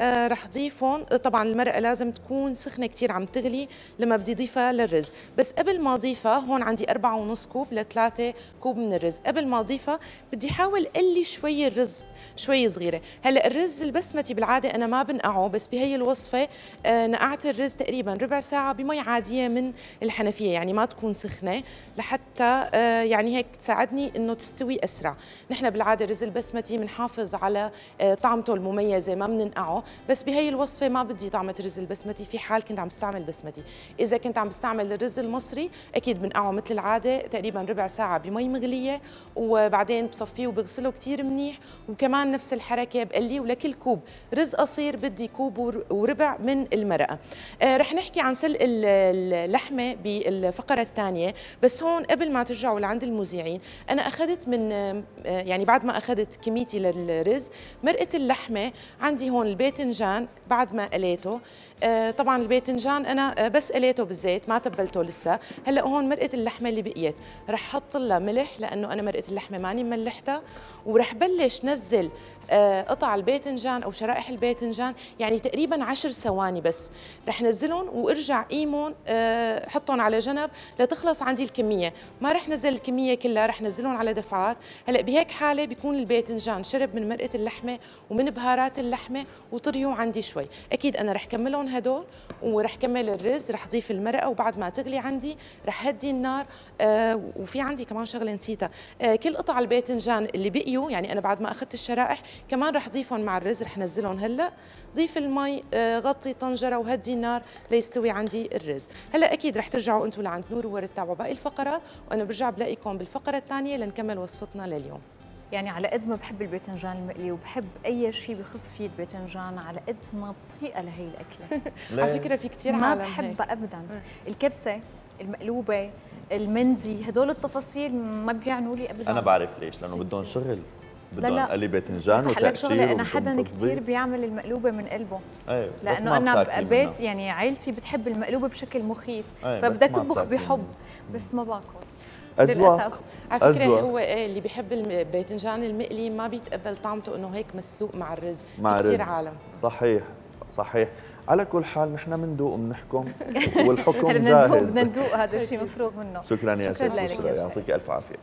آه رح ضيفهم آه، طبعا المرقه لازم تكون سخنة كثير عم تغلي لما بدي ضيفها للرز. بس قبل ما أضيفها هون عندي أربعة ونص كوب لثلاثة كوب من الرز. قبل ما أضيفها بدي أحاول قلي شوي الرز شوي صغيرة. هلأ الرز البسمتي بالعادة أنا ما بنقعه بس بهي الوصفة آه نقعت الرز تقريبا ربع ساعة بمي عادية من الحنفية يعني ما تكون سخنة لحتى يعني هيك تساعدني إنه تستوي أسرع. نحن بالعادة الرز البسمتي بنحافظ على طعمته المميزة ما بننقعه. بس بهي الوصفة ما بدي طعمة الرز البسمتي في حال كنت عم بستعمل بسمتي. إذا كنت عم بستعمل الرز المصري أكيد بنقعه مثل العادة تقريبا ربع ساعة بمي مغلية وبعدين بصفيه وبغسله كثير منيح. وكمان نفس الحركة بقليه ولكل كوب رز قصير بدي كوب وربع من المرقة. آه رح نحكي عن سلق اللحمة بالفقرة الثانية. بس هون قبل ما ترجعوا لعند المذيعين أنا أخذت من آه يعني بعد ما أخذت كميتي للرز مرقة اللحمة عندي هون البيت الباذنجان بعد ما قليته. طبعا الباذنجان أنا آه بس قليته بالزيت ما تبلته لسه. هلأ هون مرقة اللحمة اللي بقيت. رح أحط لها ملح لأنه أنا مرقة اللحمة ماني مملحتها. ورح بلش نزل آه، قطع الباذنجان أو شرائح الباذنجان يعني تقريبا عشر ثواني بس. رح نزلهم وأرجع قيمهم آه، حطهم على جنب لتخلص عندي الكمية. ما رح نزل الكمية كلها رح نزلهم على دفعات. هلأ بهيك حالة بيكون الباذنجان شرب من مرقة اللحمة ومن بهارات اللحمة وطريوا عندي شوي. أكيد أنا رح كملهم هدول ورح كمل الرز رح ضيف المرقة وبعد ما تغلي عندي رح هدي النار آه وفي عندي كمان شغلة نسيتها. آه كل قطع الباذنجان اللي بقيوا يعني أنا بعد ما أخذت الشرائح كمان رح ضيفهم مع الرز رح نزلهم هلأ. ضيف المي آه غطي طنجرة وهدي النار ليستوي عندي الرز. هلأ أكيد رح ترجعوا أنتم لعند نور وورد تتابعوا باقي الفقرات وأنا برجع بلاقيكم بالفقرة الثانية لنكمل وصفتنا لليوم. يعني على قد ما بحب الباذنجان المقلي وبحب أي شيء بخص فيه الباذنجان على قد ما بطيئه لهي الأكلة. (laughs) على فكرة في كثير ما بحبها ابدا. الكبسة المقلوبة المندي هدول التفاصيل ما بيعنوا لي ابدا. أنا بعرف ليش لأنه بدهم شغل بدهم قلي باذنجان وتقشير أنا حدا كثير بيعمل المقلوبة من قلبه. إيه لأنه أنا بيت يعني عائلتي بتحب المقلوبة بشكل مخيف أيه فبدك تطبخ بحب بس ما باكل. أزوى على فكرة هو إيه اللي بيحب الباذنجان المقلي ما بيتقبل طعمته إنه هيك مسلوق مع الرز. مع كثير عالم. صحيح صحيح. على كل حال نحن بندوق وبنحكم (laughs) والحكم جاهز. بدنا ندوق هذا الشيء (laughs) مفروغ منه. شكرا يا ست يعطيك ألف عافية.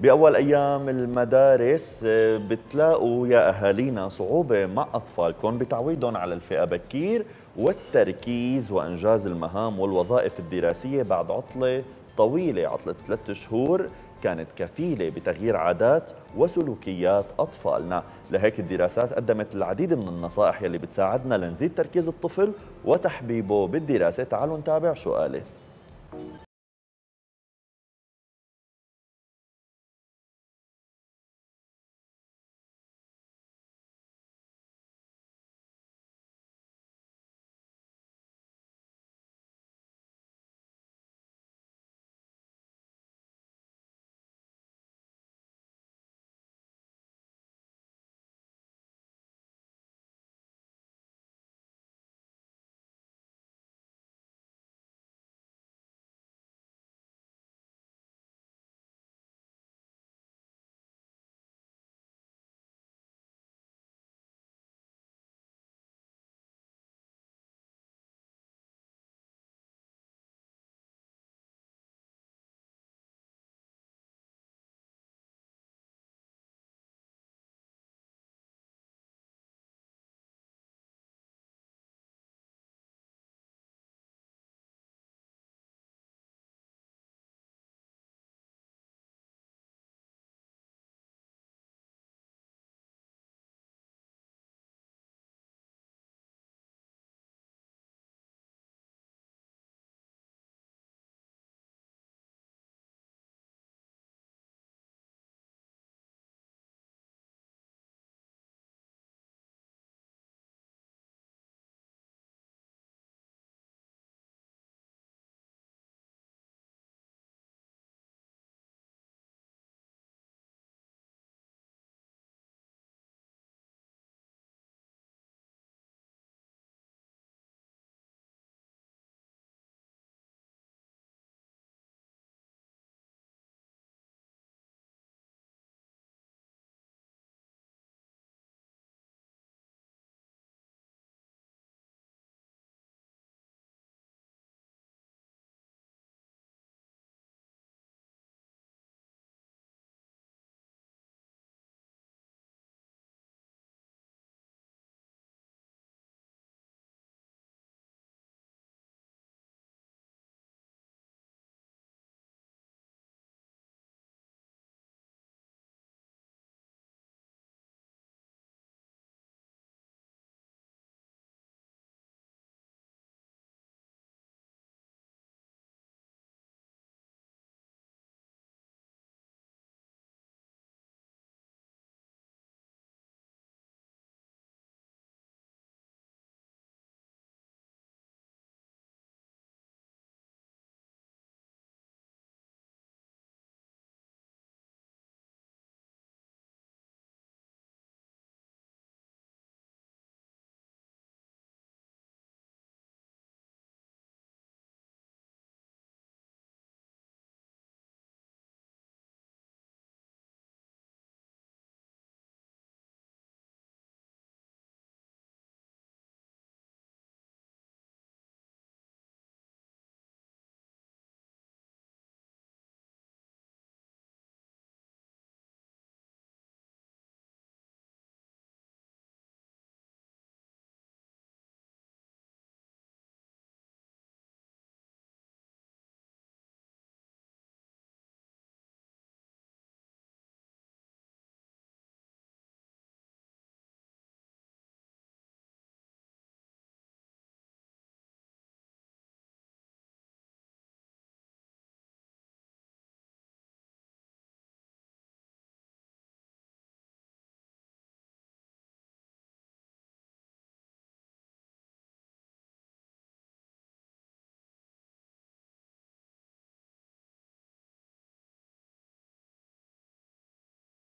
بأول أيام المدارس آه، بتلاقوا يا أهالينا صعوبة مع أطفالكم بتعويدهم على الفئة بكير والتركيز وإنجاز المهام والوظائف الدراسية بعد عطلة طويلة عطلة ثلاثة شهور كانت كفيلة بتغيير عادات وسلوكيات أطفالنا. لهيك الدراسات قدمت العديد من النصائح يلي بتساعدنا لنزيد تركيز الطفل وتحبيبه بالدراسة. تعالوا نتابع شو قالت.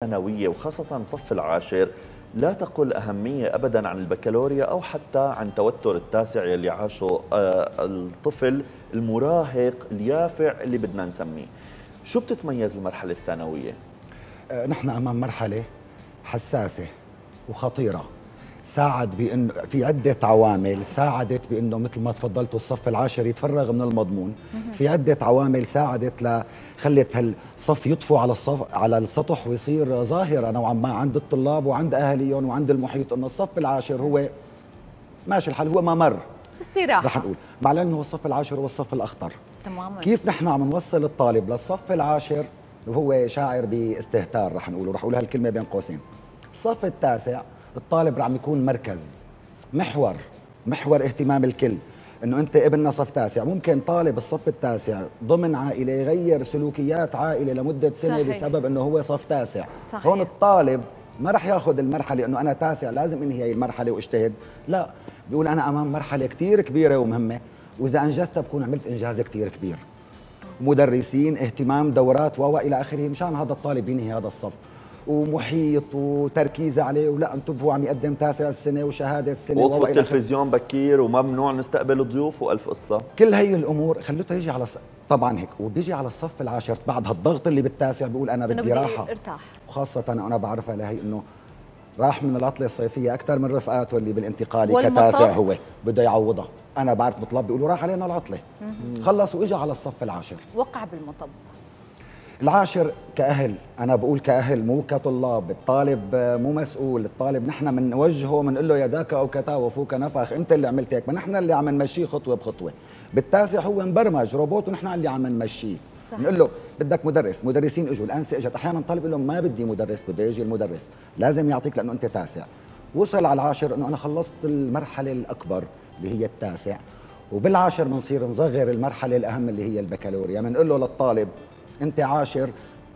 الثانوية وخاصة صف العاشر. لا تقل أهمية أبدا عن البكالوريا أو حتى عن توتر التاسع يلي عاشه آه، الطفل المراهق اليافع اللي بدنا نسميه. شو بتتميز المرحلة الثانوية؟ آه، نحن أمام مرحلة حساسة وخطيرة. ساعد بانه في عدة عوامل ساعدت بأنه مثل ما تفضلتوا الصف العاشر يتفرغ من المضمون. في عدة عوامل ساعدت ل خلت هالصف يطفو على الصف على السطح ويصير ظاهرة نوعا ما عند الطلاب وعند اهاليهم وعند المحيط إنه الصف العاشر هو ماشي الحال هو ممر. استراحه رح نقول. مع إنه هو الصف العاشر هو الصف الأخطر. تماما. كيف نحن عم نوصل الطالب للصف العاشر؟ وهو شاعر باستهتار رح نقول ورح أقول هالكلمة بين قوسين. الصف التاسع الطالب عم يكون مركز محور محور اهتمام الكل. إنه أنت ابننا صف تاسع ممكن طالب الصف التاسع ضمن عائلة يغير سلوكيات عائلة لمدة سنة صحيح. بسبب إنه هو صف تاسع. صحيح. هون الطالب ما رح ياخذ المرحلة إنه أنا تاسع لازم إنهي هي المرحلة واجتهد. لا بيقول أنا أمام مرحلة كثير كبيرة ومهمة وإذا انجزتها بكون عملت إنجاز كثير كبير. مدرسين اهتمام دورات و إلى آخره مشان هذا الطالب ينهي هذا الصف. ومحيط وتركيز عليه ولا انتبهوا عم يقدم تاسع السنة وشهادة السنة وقف التلفزيون بكير وممنوع نستقبل ضيوف وألف قصة. كل هي الأمور خلوته يجي على الصف طبعا هيك وبيجي على الصف العاشر بعد هالضغط اللي بالتاسع بيقول أنا بدي راحة. أرتاح. وخاصة أنا بعرفها لهي إنه راح من العطلة الصيفية أكثر من رفقاته اللي بالانتقالي كتاسع هو بده يعوضها. أنا بعرف مطلب بيقولوا راح علينا العطلة. خلص واجى على الصف العاشر. وقع بالمطب. العاشر كأهل. أنا بقول كأهل مو كطلاب. الطالب مو مسؤول. الطالب نحن بنوجهه بنقول له يا داك أو كتا وفوك نفخ. أنت اللي عملت هيك. ما نحن اللي عم نمشيه خطوة بخطوة. بالتاسع هو مبرمج روبوت ونحن اللي عم نمشيه. نقول له بدك مدرس. مدرسين إجوا. الانسه إجت. أحيانا طالب لهم ما بدي مدرس بده يجي المدرس. لازم يعطيك لأنه أنت تاسع. وصل على العاشر إنه أنا خلصت المرحلة الأكبر اللي هي التاسع. وبالعاشر بنصير نصغر المرحلة الأهم اللي هي البكالوريا. بنقول له للطالب انت عاشر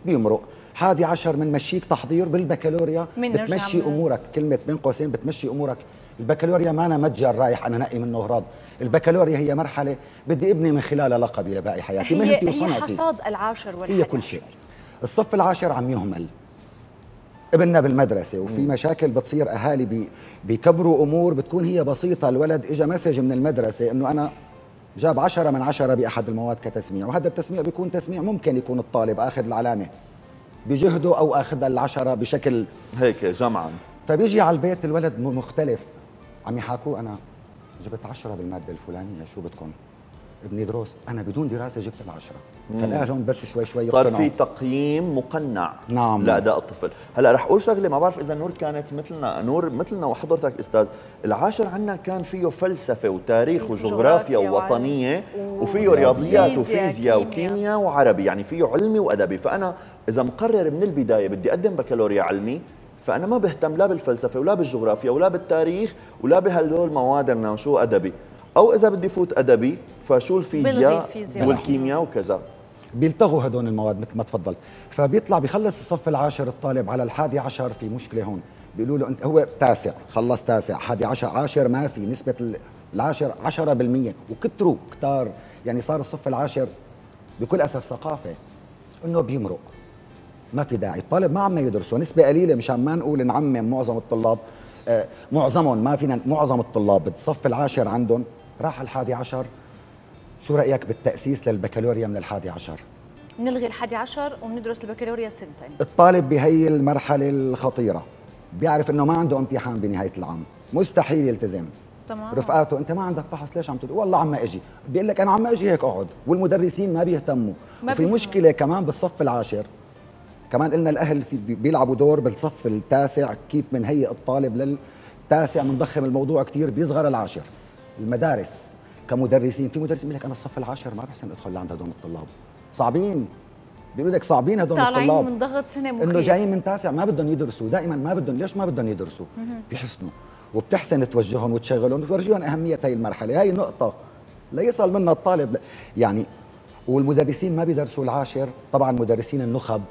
بيمرق. حادي عشر بنمشيك تحضير بالبكالوريا. بتمشي أمورك. كلمة بين قوسين بتمشي أمورك. البكالوريا ما أنا متجر رايح أنا نقي منه أغراض. البكالوريا هي مرحلة بدي أبني من خلالها لقبي لباقي حياتي. مهنتي وصنعتي. هي حصاد العاشر والحادي هي كل شيء. الصف العاشر عم يهمل. ابننا بالمدرسة وفي مشاكل بتصير أهالي بي بيكبروا أمور بتكون هي بسيطة. الولد اجى مسج من المدرسة إنه أنا جاب عشرة من عشرة بأحد المواد كتسميع وهذا التسميع بيكون تسميع ممكن يكون الطالب أخذ العلامة بجهده أو أخذ العشرة بشكل هيك جمعا. فبيجي على البيت الولد مختلف. عم يحاكوه أنا جبت عشرة بالمادة الفلانية شو بدكم؟ ابني دروس أنا بدون دراسة جبت العشرة. فالاهل هون بلشوا شوي شوي صار في تقييم مقنع نعم. لأداء الطفل. هلأ رح أقول شغلة ما بعرف إذا نور كانت مثلنا نور مثلنا وحضرتك أستاذ. العاشر عندنا كان فيه فلسفة وتاريخ وجغرافيا ووطنية وفيه رياضيات وفيزياء وكيمياء وعربي. يعني فيه علمي وأدبي. فأنا إذا مقرر من البداية بدي أقدم بكالوريا علمي فأنا ما بهتم لا بالفلسفة ولا بالجغرافيا ولا بالتاريخ ولا بهالدول مواد شو ادبي أو إذا بدي فوت أدبي فشو الفيزياء. والكيمياء وكذا. بيلتغوا هدول المواد مثل ما تفضلت. فبيطلع بيخلص الصف العاشر الطالب على الحادي عشر في مشكلة هون. بيقولوا له أنت هو تاسع خلص تاسع حادي عشر عاشر ما في نسبة العاشر 10% وكتروا كتار. يعني صار الصف العاشر بكل أسف ثقافة إنه بيمرق. ما في داعي. الطالب ما عم يدرسوا نسبة قليلة مشان ما نقول نعمم معظم الطلاب آه معظمهم ما فينا معظم الطلاب بالصف العاشر عندهم راح الحادي عشر شو رأيك بالتأسيس للبكالوريا من الحادي عشر؟ نلغي الحادي عشر وندرس البكالوريا سنتين. الطالب بهي المرحلة الخطيرة بيعرف إنه ما عنده امتحان بنهاية العام. مستحيل يلتزم. تمام. رفقاته أنت ما عندك فحص ليش عم تقول والله عم إجي. بيقول لك أنا عم إجي هيك أقعد. والمدرسين ما بيهتموا. ما وفي بيهتموا. مشكلة كمان بالصف العاشر. كمان قلنا الأهل في بيلعبوا دور بالصف التاسع. كيف بنهيئ الطالب للتاسع؟ بنضخم الموضوع كثير بيصغر العاشر. المدارس. كمدرسين في مدرسين بيقول لك أنا الصف العاشر ما بحسن أدخل لعند هدول الطلاب. صعبين. بيقولوا لك صعبين هدول الطلاب. طالعين من ضغط سنة مخيف. إنه جايين من تاسع ما بدهم يدرسوا. دائما ما بدهم ليش ما بدهم يدرسوا؟ بيحسنوا. وبتحسن توجههم وتشغلهم. وتورجيهم أهمية هي المرحلة. هي نقطة. ليصل منها الطالب. يعني والمدرسين ما بيدرسوا العاشر. طبعا مدرسين النخب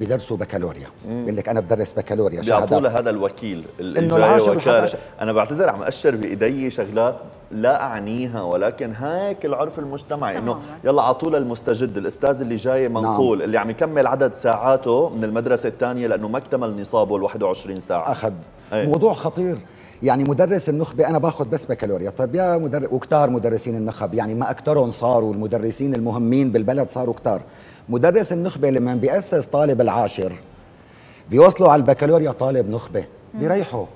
بدرسوا بكالوريا. بيقول لك أنا بدرس بكالوريا بيعطوا هذا الوكيل إنه العاشر وكالة. أنا بعتذر عم أشر بإيدي شغلات لا أعنيها ولكن هيك العرف المجتمعي إنه. يلا على طول المستجد الأستاذ اللي جاي منقول اللي عم يكمل عدد ساعاته من المدرسة الثانية لأنه ما اكتمل نصابه ال 21 ساعة. أخذ. أي. موضوع خطير. يعني مدرس النخبة أنا باخذ بس بكالوريا. طيب يا مدرس وكتار مدرسين النخب يعني ما أكثرهم صاروا المدرسين المهمين بالبلد صاروا كتار. مدرس النخبة لما بيأسس طالب العاشر. بيوصلوا على البكالوريا طالب نخبة. بيريحوا.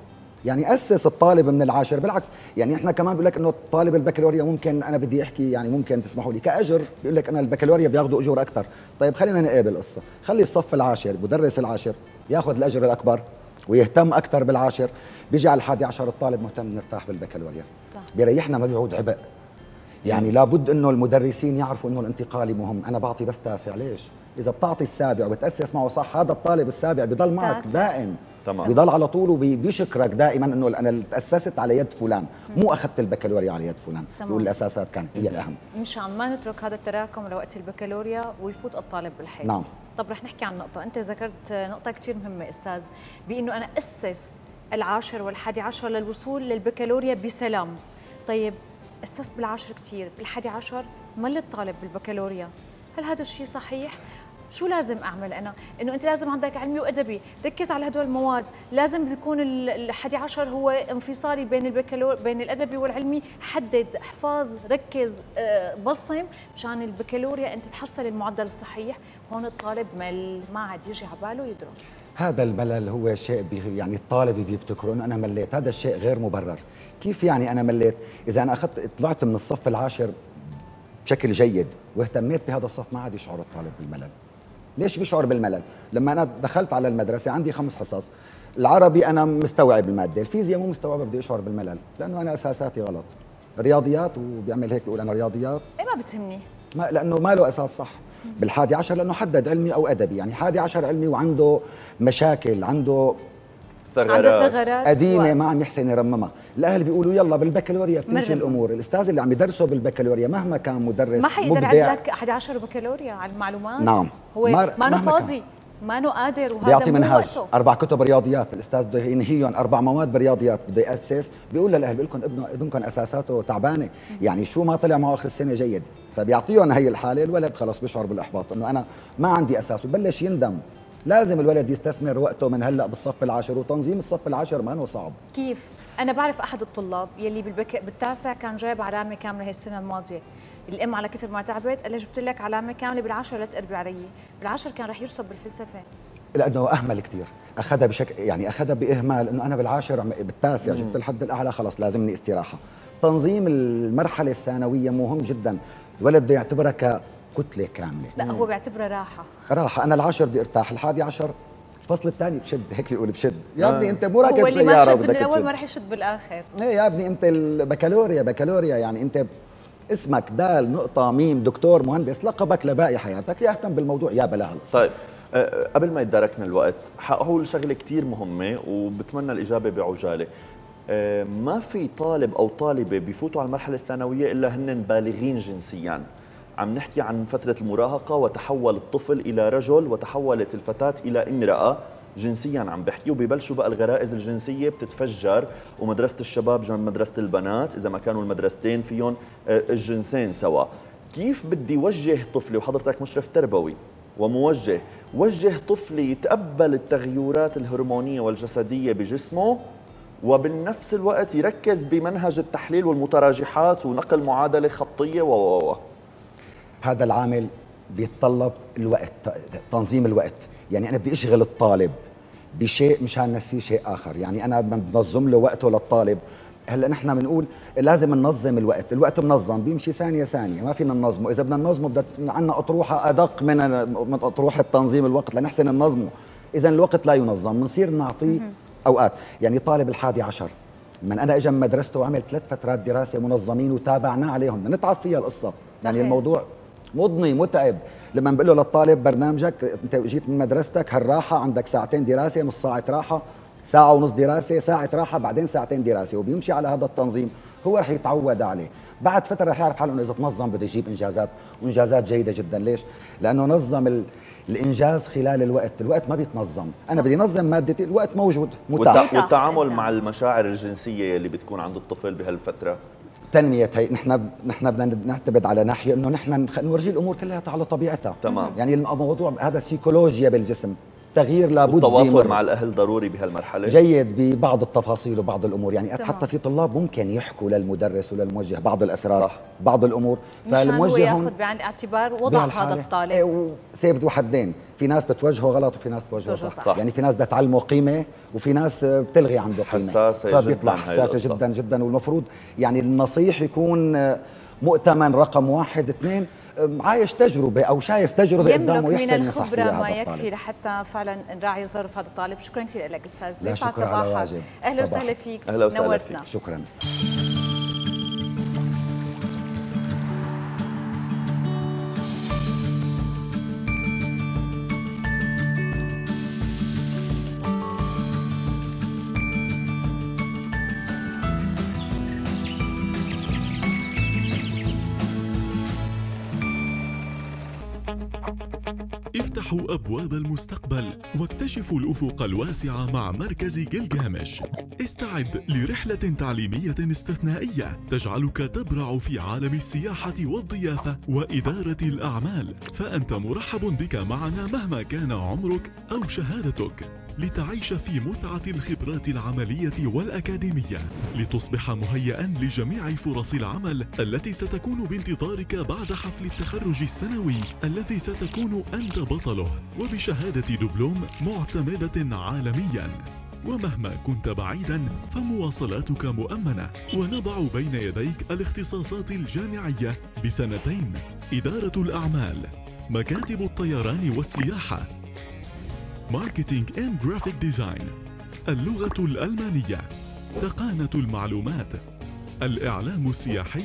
يعني أسس الطالب من العاشر. بالعكس يعني إحنا كمان بيقول لك إنه طالب البكالوريا ممكن أنا بدي أحكي يعني ممكن تسمحوا لي كأجر بيقول لك أنا البكالوريا بياخذوا أجور أكثر طيب خلينا نقابل القصة خلي الصف العاشر مدرس العاشر ياخذ الأجر الأكبر ويهتم أكثر بالعاشر. بيجي على الحادي عشر الطالب مهتم نرتاح بالبكالوريا. بيريحنا ما بيعود عبء. يعني لابد إنه المدرسين يعرفوا إنه الانتقالي مهم. أنا بعطي بس تاسع. ليش؟ إذا بتعطي السابع وبتأسس معه صح هذا الطالب السابع بضل معك تاسع. دائم. تمام. بضل على طول وبيشكرك دائما إنه أنا تأسست على يد فلان. مو أخذت البكالوريا على يد فلان. تمام. بيقول الاساسات كانت هي الأهم. مشان ما نترك هذا التراكم لوقت البكالوريا ويفوت الطالب بالحيط. نعم. طب رح نحكي عن نقطة. أنت ذكرت نقطة كثير مهمة أستاذ بأنه أنا أسس العاشر والحادي عشر للوصول للبكالوريا بسلام. طيب أسست بالعاشر كثير بالحادي عشر مل الطالب بالبكالوريا. هل هذا الشيء صحيح؟ شو لازم أعمل أنا؟ إنه أنت لازم عندك علمي وأدبي، ركز على هدول المواد، لازم بيكون ال- الحادي عشر هو انفصالي بين البكالور بين الأدبي والعلمي، حدد، احفظ، ركز، آه، بصم. مشان البكالوريا أنت تحصل المعدل الصحيح، هون الطالب مل ما عاد يجي على باله يدرس. هذا الملل هو شيء يعني الطالب بيبتكره. إنه أنا مليت. هذا الشيء غير مبرر. كيف يعني أنا مليت؟ إذا أنا اخذت طلعت من الصف العاشر بشكل جيد واهتميت بهذا الصف ما عاد يشعر الطالب بالملل. ليش بيشعر بالملل؟ لما أنا دخلت على المدرسة عندي خمس حصص. العربي أنا مستوعب المادة الفيزياء مو مستوعبة بدي اشعر بالملل لأنه أنا أساساتي غلط. الرياضيات وبيعمل هيك بيقول أنا رياضيات. إيه ما بتهمني؟ ما لأنه ما له أساس صح. بالحادي عشر لأنه حدد علمي أو أدبي يعني حادي عشر علمي وعنده مشاكل عنده عنده ثغرات ثغرات قديمة. ما عم يحسن يرممها. الأهل بيقولوا يلا بالبكالوريا بتمشي. الأمور. الأستاذ اللي عم يدرسه بالبكالوريا مهما كان مدرس ما حيقدر مبدع. يعدلك 11 بكالوريا على المعلومات؟ نعم. هو ما- مهما فاضي. ما انه قادر وهذا بيعطي منهاج. أربع كتب رياضيات. الأستاذ بده ينهيهم. أربع مواد برياضيات. بده يأسس. بيقول للأهل بيقول لكم ابنه ابنكم أساساته تعبانة. يعني شو ما طلع معه آخر السنة جيد. فبيعطيهم هي الحالة. الولد خلص بيشعر بالإحباط. إنه أنا ما عندي أساس. وبلش يندم. لازم الولد يستثمر وقته من هلأ بالصف العاشر وتنظيم الصف العاشر ما هو صعب. كيف؟ أنا بعرف أحد الطلاب يلي بالبك... بالتاسع كان جايب علامة كاملة هي السنة الماضية. الأم على كثر ما تعبت قال جبت لك علامة كاملة بالعشر لا تقربي علي. بالعشر كان رح يرسب بالفلسفة. لأنه أهمل كثير أخذها بشكل يعني أخذها بإهمال إنه أنا بالعاشر بالتاسع جبت الحد الأعلى خلص لازمني استراحة. تنظيم المرحلة الثانوية مهم جدا. الولد بده يعتبرها ككتله كاملة. لا هو بيعتبرها راحة. راحة. أنا العاشر بدي أرتاح الحادي عشر الفصل الثاني بشد. (laughs) هيك بيقول بشد. يا آه. ابني أنت مو راكب هو اللي ما سيارة شد من بدك الأول ما رح يشد بالآخر. إيه يا ابني أنت البكالوريا بكالوريا يعني أنت اسمك دال نقطة ميم دكتور مهندس لقبك لباقي حياتك. يا اهتم بالموضوع يا بلا هالقصة. طيب أه، قبل ما يتداركنا الوقت حقول شغله كثير مهمة وبتمنى الإجابة بعجالة. أه، ما في طالب أو طالبة بيفوتوا على المرحلة الثانوية إلا هن بالغين جنسيا. عم نحكي عن فترة المراهقة وتحول الطفل إلى رجل وتحولت الفتاة إلى امرأة جنسيا عم بحكي وبيبلشوا بقى الغرائز الجنسية بتتفجر ومدرسة الشباب جنب مدرسة البنات إذا ما كانوا المدرستين فيهم أه، الجنسين سوا. كيف بدي وجه طفلي وحضرتك مشرف تربوي وموجه وجه طفلي يتقبل التغيرات الهرمونية والجسدية بجسمه وبالنفس الوقت يركز بمنهج التحليل والمتراجحات ونقل معادلة خطية و هذا العامل بيتطلب الوقت تنظيم الوقت. يعني أنا بدي أشغل الطالب بشيء مشان نسيه شيء آخر. يعني أنا بنظم له وقته للطالب. هلأ نحن بنقول لازم ننظم الوقت. الوقت منظم بيمشي ثانية ثانية ما فينا ننظمه. إذا بدنا ننظمه بدنا عندنا أطروحة أدق من من أطروحة تنظيم الوقت لنحسن ننظمه. إذا الوقت لا ينظم بنصير نعطيه أوقات. يعني طالب الحادي عشر من أنا اجى من مدرسته وعمل ثلاث فترات دراسة منظمين وتابعناه عليهم. نتعب فيها القصة. يعني صحيح. الموضوع مضني متعب. لما بقول له للطالب برنامجك انت جيت من مدرستك هالراحة عندك ساعتين دراسة نص ساعة راحة ساعة ونص دراسة ساعة راحة بعدين ساعتين دراسة وبيمشي على هذا التنظيم. هو رح يتعود عليه. بعد فترة رح يعرف حاله إنه إذا تنظم بده يجيب إنجازات وإنجازات جيدة جدا. ليش؟ لأنه نظم ال... الإنجاز خلال الوقت. الوقت ما بيتنظم. أنا بدي انظم مادتي الوقت موجود متاح والتعامل مع المشاعر الجنسية اللي بتكون عند الطفل بهالفترة. تنميه هي نحن نحن بدنا نعتمد على ناحية إنه نحن نورجيه الأمور كلها على طبيعتها. تمام. يعني الموضوع هذا سيكولوجيا بالجسم تغيير لابد التواصل مع الأهل ضروري بهالمرحلة. جيد ببعض التفاصيل وبعض الأمور. يعني تمام. حتى في طلاب ممكن يحكوا للمدرس وللموجه بعض الأسرار صح. بعض الأمور. فالموجه هو يأخذ بعين الاعتبار وضع هذا الطالب. إيه سيف ذو حدين في ناس بتوجهه غلط وفي ناس بتوجهه صح. صح. يعني في ناس بدها تعلمه قيمة وفي ناس بتلغي عنده قيمة. حساسة فبيطلع جدا حساسة جدا جدا. والمفروض يعني النصيح يكون مؤتمن رقم واحد. اثنين عايش تجربة أو شايف تجربة قدامه يحسن من الخبرة ما يكفي لحتى فعلا نراعي ظرف هذا الطالب. شكرا كثير لك أستاذ لا شكرا على واجب أهلا وسهلا فيك. أهلا وسهلا فيك. شكرا افتحوا أبواب المستقبل واكتشفوا الأفق الواسع مع مركز جلجامش. استعد لرحلة تعليمية استثنائية تجعلك تبرع في عالم السياحة والضيافة وإدارة الأعمال. فأنت مرحب بك معنا مهما كان عمرك أو شهادتك. لتعيش في متعة الخبرات العملية والأكاديمية لتصبح مهيئا لجميع فرص العمل التي ستكون بانتظارك بعد حفل التخرج السنوي الذي ستكون أنت بطله وبشهادة دبلوم معتمدة عالميا. ومهما كنت بعيدا فمواصلاتك مؤمنة. ونضع بين يديك الاختصاصات الجامعية بسنتين. إدارة الأعمال مكاتب الطيران والسياحة marketing and graphic design اللغة الألمانية. تقانة المعلومات. الإعلام السياحي.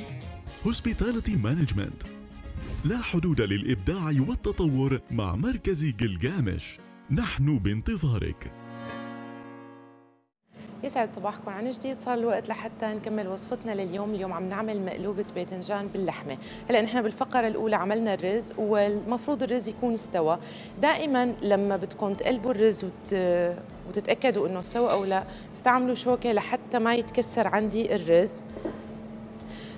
hospitality management لا حدود للإبداع والتطور مع مركز جلجامش. نحن بانتظارك. يسعد صباحكم. عن جديد صار الوقت لحتى نكمل وصفتنا لليوم. اليوم عم نعمل مقلوبة باذنجان باللحمة. هلا نحن بالفقرة الأولى عملنا الرز والمفروض الرز يكون استوى. دائما لما بدكم تقلبوا الرز وت... وتتأكدوا إنه استوى أو لا استعملوا شوكة لحتى ما يتكسر عندي الرز.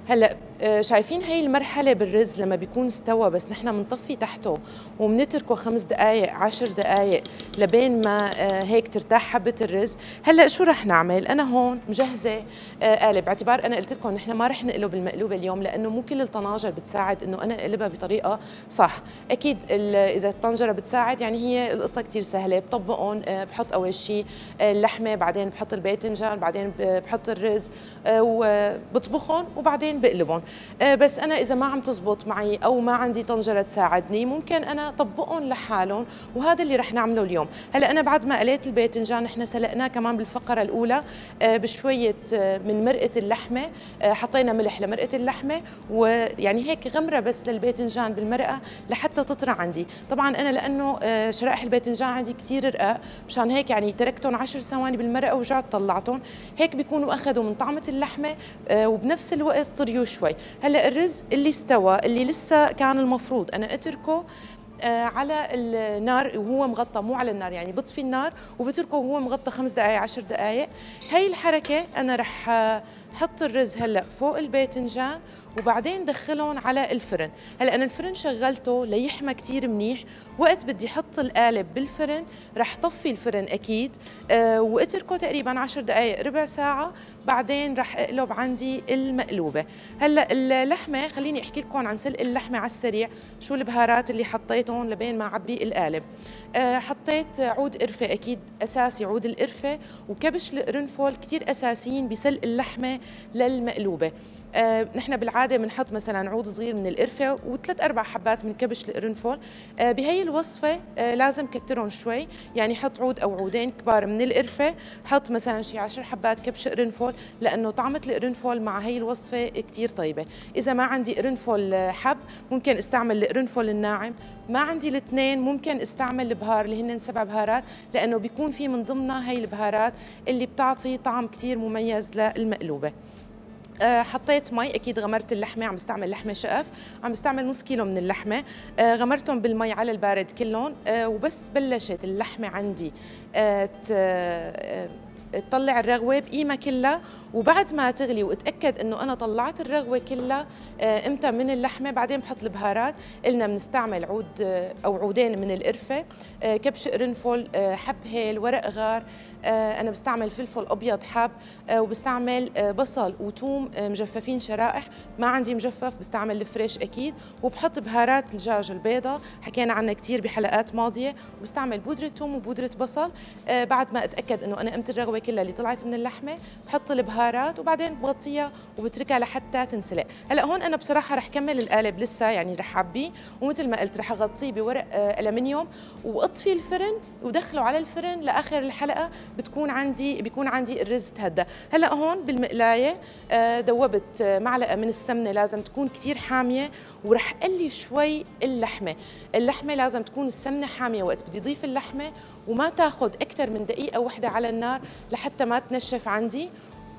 هلا آه، شايفين هي المرحلة بالرز لما بيكون استوى بس نحن بنطفي تحته وبنتركه خمس دقائق عشر دقائق لبين ما آه، هيك ترتاح حبة الرز. هلا شو رح نعمل؟ أنا هون مجهزة آه، قالب باعتبار أنا قلت لكم نحن ما رح نقلب المقلوبة اليوم لأنه مو كل الطناجر بتساعد إنه أنا أقلبها بطريقة صح. أكيد إذا الطنجرة بتساعد يعني هي القصة كتير سهلة. بطبقهم بحط أول شيء اللحمة بعدين بحط الباذنجان بعدين بحط الرز وبطبخهم وبعدين بقلبهم. آه، بس أنا إذا ما عم تزبط معي أو ما عندي طنجرة تساعدني ممكن أنا طبقهم لحالهم وهذا اللي رح نعمله اليوم. هلأ أنا بعد ما قليت الباذنجان نحن سلقناه كمان بالفقرة الأولى آه، بشوية آه، من مرقة اللحمة حطينا ملح لمرقة اللحمة ويعني هيك غمرة بس للباذنجان بالمرقة لحتى تطرى عندي. طبعا أنا لأنه شرائح الباذنجان عندي كثير رقاق مشان هيك يعني تركتهم 10 ثواني بالمرقة ورجعت طلعتهم. هيك بيكونوا أخذوا من طعمة اللحمة وبنفس الوقت طريوا شوي. هلأ الرز اللي استوى اللي لسه كان المفروض أنا أتركه آه، على النار وهو مغطى مو على النار يعني بطفي النار وبتركه وهو مغطى خمس دقائق عشر دقائق هاي الحركة أنا رح حط الرز هلا فوق الباذنجان وبعدين دخلهم على الفرن. هلا أنا الفرن شغلته ليحمى كثير منيح. وقت بدي أحط القالب بالفرن رح طفي الفرن أكيد. أه واتركه تقريبا 10 دقائق ربع ساعة. بعدين رح أقلب عندي المقلوبة. هلا اللحمة خليني أحكي لكم عن سلق اللحمة على السريع شو البهارات اللي حطيتهم لبين ما أعبي القالب. حطيت عود قرفة أكيد أساسي عود القرفة وكبش القرنفل كثير أساسيين بسلق اللحمة للمقلوبة. آه نحن بالعادة بنحط مثلا عود صغير من القرفة وثلاث أربع حبات من كبش القرنفل آه بهي الوصفة آه لازم كترهم شوي يعني حط عود أو عودين كبار من القرفة حط مثلا شي 10 حبات كبش قرنفل لأنه طعمة القرنفل مع هي الوصفة كثير طيبة. إذا ما عندي قرنفل حب ممكن استعمل القرنفل الناعم. ما عندي الاثنين ممكن استعمل البهار اللي هن سبع بهارات لأنه بيكون في من ضمنها هي البهارات اللي بتعطي طعم كثير مميز للمقلوبة. آه، حطيت مي أكيد غمرت اللحمة عم استعمل لحمة شقف عم استعمل نص كيلو من اللحمة. آه، غمرتهم بالمي على البارد كلهم. آه، وبس بلشت اللحمة عندي تطلع الرغوة بقيمة كلها. وبعد ما تغلي واتاكد إنه أنا طلعت الرغوة كلها آه، إمتى من اللحمة بعدين بحط البهارات. قلنا بنستعمل عود آه، أو عودين من القرفة آه، كبش قرنفل حب هيل ورق غار أنا بستعمل فلفل أبيض حب وبستعمل بصل وثوم مجففين شرائح. ما عندي مجفف بستعمل الفريش أكيد. وبحط بهارات الدجاج البيضة. حكينا عنها كثير بحلقات ماضية. وبستعمل بودرة ثوم وبودرة بصل. بعد ما أتأكد إنه أنا قمت الرغوة كلها اللي طلعت من اللحمة بحط البهارات وبعدين بغطيها وبتركها لحتى تنسلق. هلأ هون أنا بصراحة رح كمل القالب لسه يعني رح أعبيه. ومثل ما قلت رح أغطيه بورق آه، الومنيوم وأطفي الفرن ودخله على الفرن لآخر الحلقة. بتكون عندي بيكون عندي الرز تهدى هلأ هون بالمقلاية آه، دوبت آه، معلقة من السمنة لازم تكون كثير حامية ورح قلي شوي اللحمة. اللحمة لازم تكون السمنة حامية وقت بدي اضيف اللحمة وما تاخذ أكثر من دقيقة واحدة على النار لحتى ما تنشف عندي.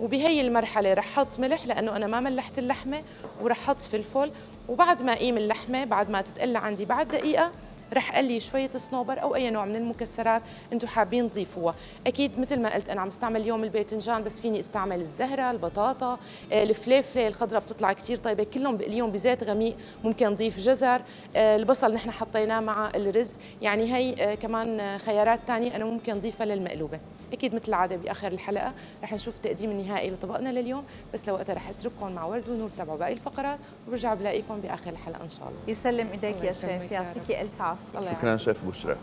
وبهي المرحلة رح أحط ملح لأنه أنا ما ملحت اللحمة ورح أحط فلفل. وبعد ما أقيم اللحمة بعد ما تتقلى عندي بعد دقيقة رح قلي شوية صنوبر أو أي نوع من المكسرات أنتم حابين تضيفوها. أكيد مثل ما قلت أنا عم استعمل اليوم الباذنجان بس فيني استعمل الزهرة البطاطا آه، الفليفلة الخضراء بتطلع كثير طيبة. كلهم بقليهم بزيت غميق ممكن نضيف جزر آه، البصل نحن حطيناه مع الرز. يعني هي آه، كمان خيارات ثانية أنا ممكن اضيفها للمقلوبة. أكيد مثل العادة بآخر الحلقة رح نشوف التقديم النهائي لطبقنا لليوم. بس لوقتها رح أترككم مع ورد ونور تبعوا باقي الفقرات وبرجع بلاقيكم بآخر الحلقة إن شاء الله. يسلم إيديك يا شيف يعطيكي الف عافيه شكرا شيف بشرى.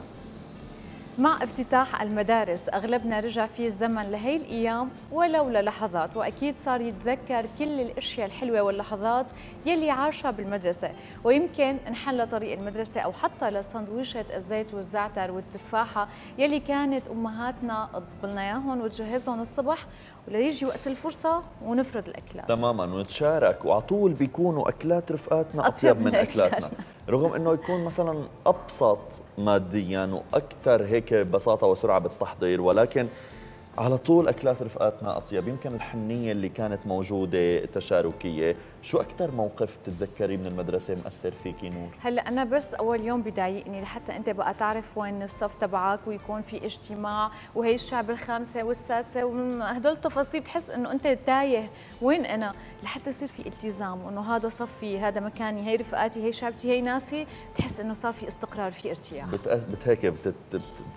مع افتتاح المدارس أغلبنا رجع في الزمن لهي الأيام ولو للحظات وأكيد صار يتذكر كل الأشياء الحلوة واللحظات يلي عاشها بالمدرسة. ويمكن نحل طريق المدرسة أو حتى لسندويشة الزيت والزعتر والتفاحة يلي كانت أمهاتنا تطبلنا إياهم وتجهزهم الصبح وليجي وقت الفرصة ونفرض الأكلات. تماما ونتشارك. وعلى طول بيكونوا أكلات رفقاتنا أطيب من أكلاتنا. رغم إنه يكون مثلا أبسط ماديا وأكثر هيك بساطة وسرعة بالتحضير ولكن على طول أكلات رفقاتنا أطيب. يمكن الحنية اللي كانت موجودة التشاركية. شو أكثر موقف بتتذكري من المدرسة مأثر فيكي نور؟ هلأ أنا بس أول يوم بضايقني لحتى أنت بقى تعرف وين الصف تبعك ويكون في اجتماع وهي الشعب الخامسة والسادسة وهدول التفاصيل بتحس إنه أنت تايه. وين أنا؟ لحتى يصير في التزام وإنه هذا صفي هذا مكاني هي رفقاتي هي شعبتي هي ناسي تحس إنه صار في استقرار في ارتياح. بتهيك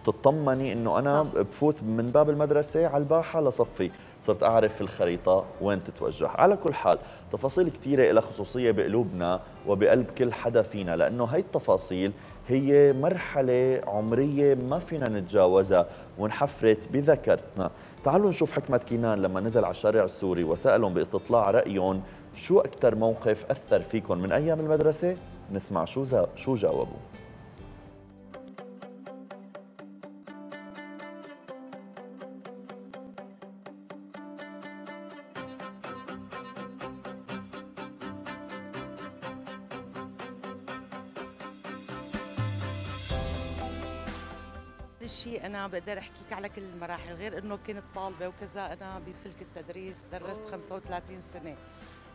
بتطمني إنه أنا صح. بفوت من باب المدرسة على الباحة لصفي. صرت أعرف في الخريطة وين تتوجه. على كل حال تفاصيل كثيره لها خصوصية بقلوبنا وبقلب كل حدا فينا لأنه هي التفاصيل هي مرحلة عمرية ما فينا نتجاوزها وانحفرت بذاكرتنا. تعالوا نشوف حكمة كينان لما نزل على الشارع السوري وسألهم باستطلاع رأيهم شو أكثر موقف أثر فيكم من أيام المدرسة؟ نسمع شو شو جاوبوا. أنا بقدر أحكيك على كل المراحل غير إنه كنت طالبة وكذا أنا بسلك التدريس درست 35 سنة.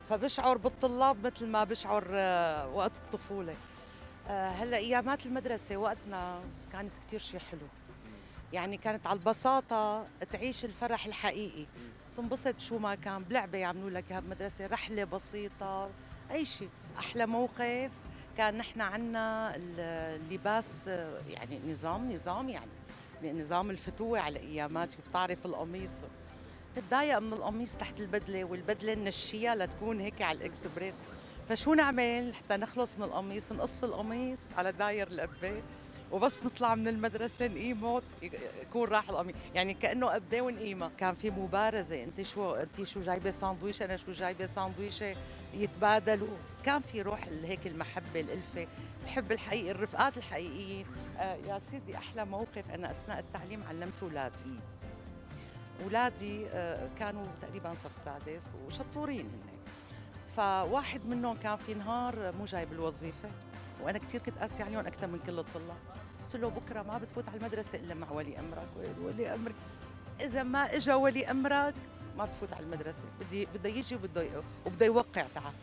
فبشعر بالطلاب مثل ما بشعر آه، وقت الطفولة. آه، هلأ أيامات المدرسة وقتنا كانت كثير شيء حلو. يعني كانت على البساطة تعيش الفرح الحقيقي. تنبسط شو ما كان بلعبة يعملوا لك إياها بمدرسة رحلة بسيطة أي شيء أحلى موقف كان نحن عندنا اللباس آه، يعني نظام نظام يعني. نظام الفتوة على أياماتي بتعرف القميص. بتضايق من القميص تحت البدلة والبدلة نشيها لتكون هيك على الاكسبريس فشو نعمل؟ حتى نخلص من القميص نقص القميص على داير القبه وبس نطلع من المدرسة نقيمه يكون راح القميص يعني كأنه قبه ونقيمة. كان في مبارزة أنت شو أنت شو جايبة ساندويشه أنا شو جايبة ساندويشة؟ يتبادلوا. كان في روح هيك المحبة الألفة. الحب الحقيقي الرفقات الحقيقيين. آه يا سيدي أحلى موقف أنا أثناء التعليم علمت اولادي اولادي آه كانوا تقريبا صف سادس وشطورين هن. فواحد منهم كان في نهار مو جايب الوظيفة. وأنا كثير كنت قاسي عليهم أكثر من كل الطلاب. قلت له بكرة ما بتفوت على المدرسة إلا مع ولي أمرك. ولي أمرك إذا ما اجى ولي أمرك ما بفوت على المدرسة. بدي بده يجي وبده وبده يوقع تعهد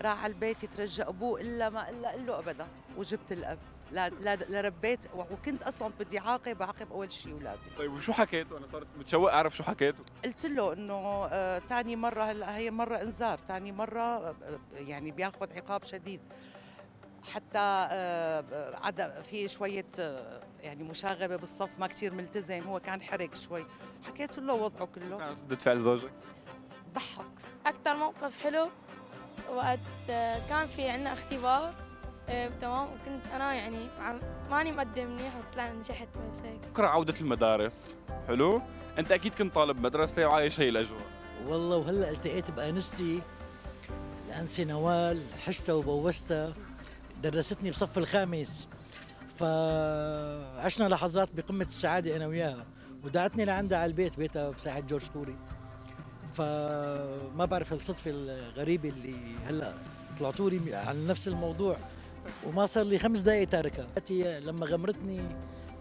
راح على البيت يترجى أبوه إلا ما إلا له ابدا وجبت الأب. لا لا لربيت وكنت أصلا بدي عاقب عاقب أول شيء أولادي. طيب وشو حكيته؟ أنا صرت متشوق أعرف شو حكيته. قلت له إنه آه ثاني مرة هلا هي مرة إنذار ثاني مرة آه يعني بياخذ عقاب شديد. حتى آه عدا في شوية آه يعني مشاغبة بالصف ما كثير ملتزم هو كان حرك شوي. حكيت له وضعه كله. كانت ردة فعل زوجك؟ ضحك. أكثر موقف حلو وقت آه، كان في عندنا اختبار تمام وكنت أنا يعني ماني مقدم منيح وطلع نجحت بس هيك. بكرة عودة المدارس. حلو؟ أنت أكيد كنت طالب مدرسة وعايش هي الأجواء. والله وهلأ التقيت بأنستي الانسه نوال حشتها وبوستها. درستني بصف الخامس. فعشنا لحظات بقمة السعادة أنا وياها ودعتني لعندها على البيت بيتها بساحة جورج كوري. فما بعرف الصدفة الغريبة اللي هلأ طلعتوا لي عن نفس الموضوع وما صار لي خمس دقائق تاركها لما غمرتني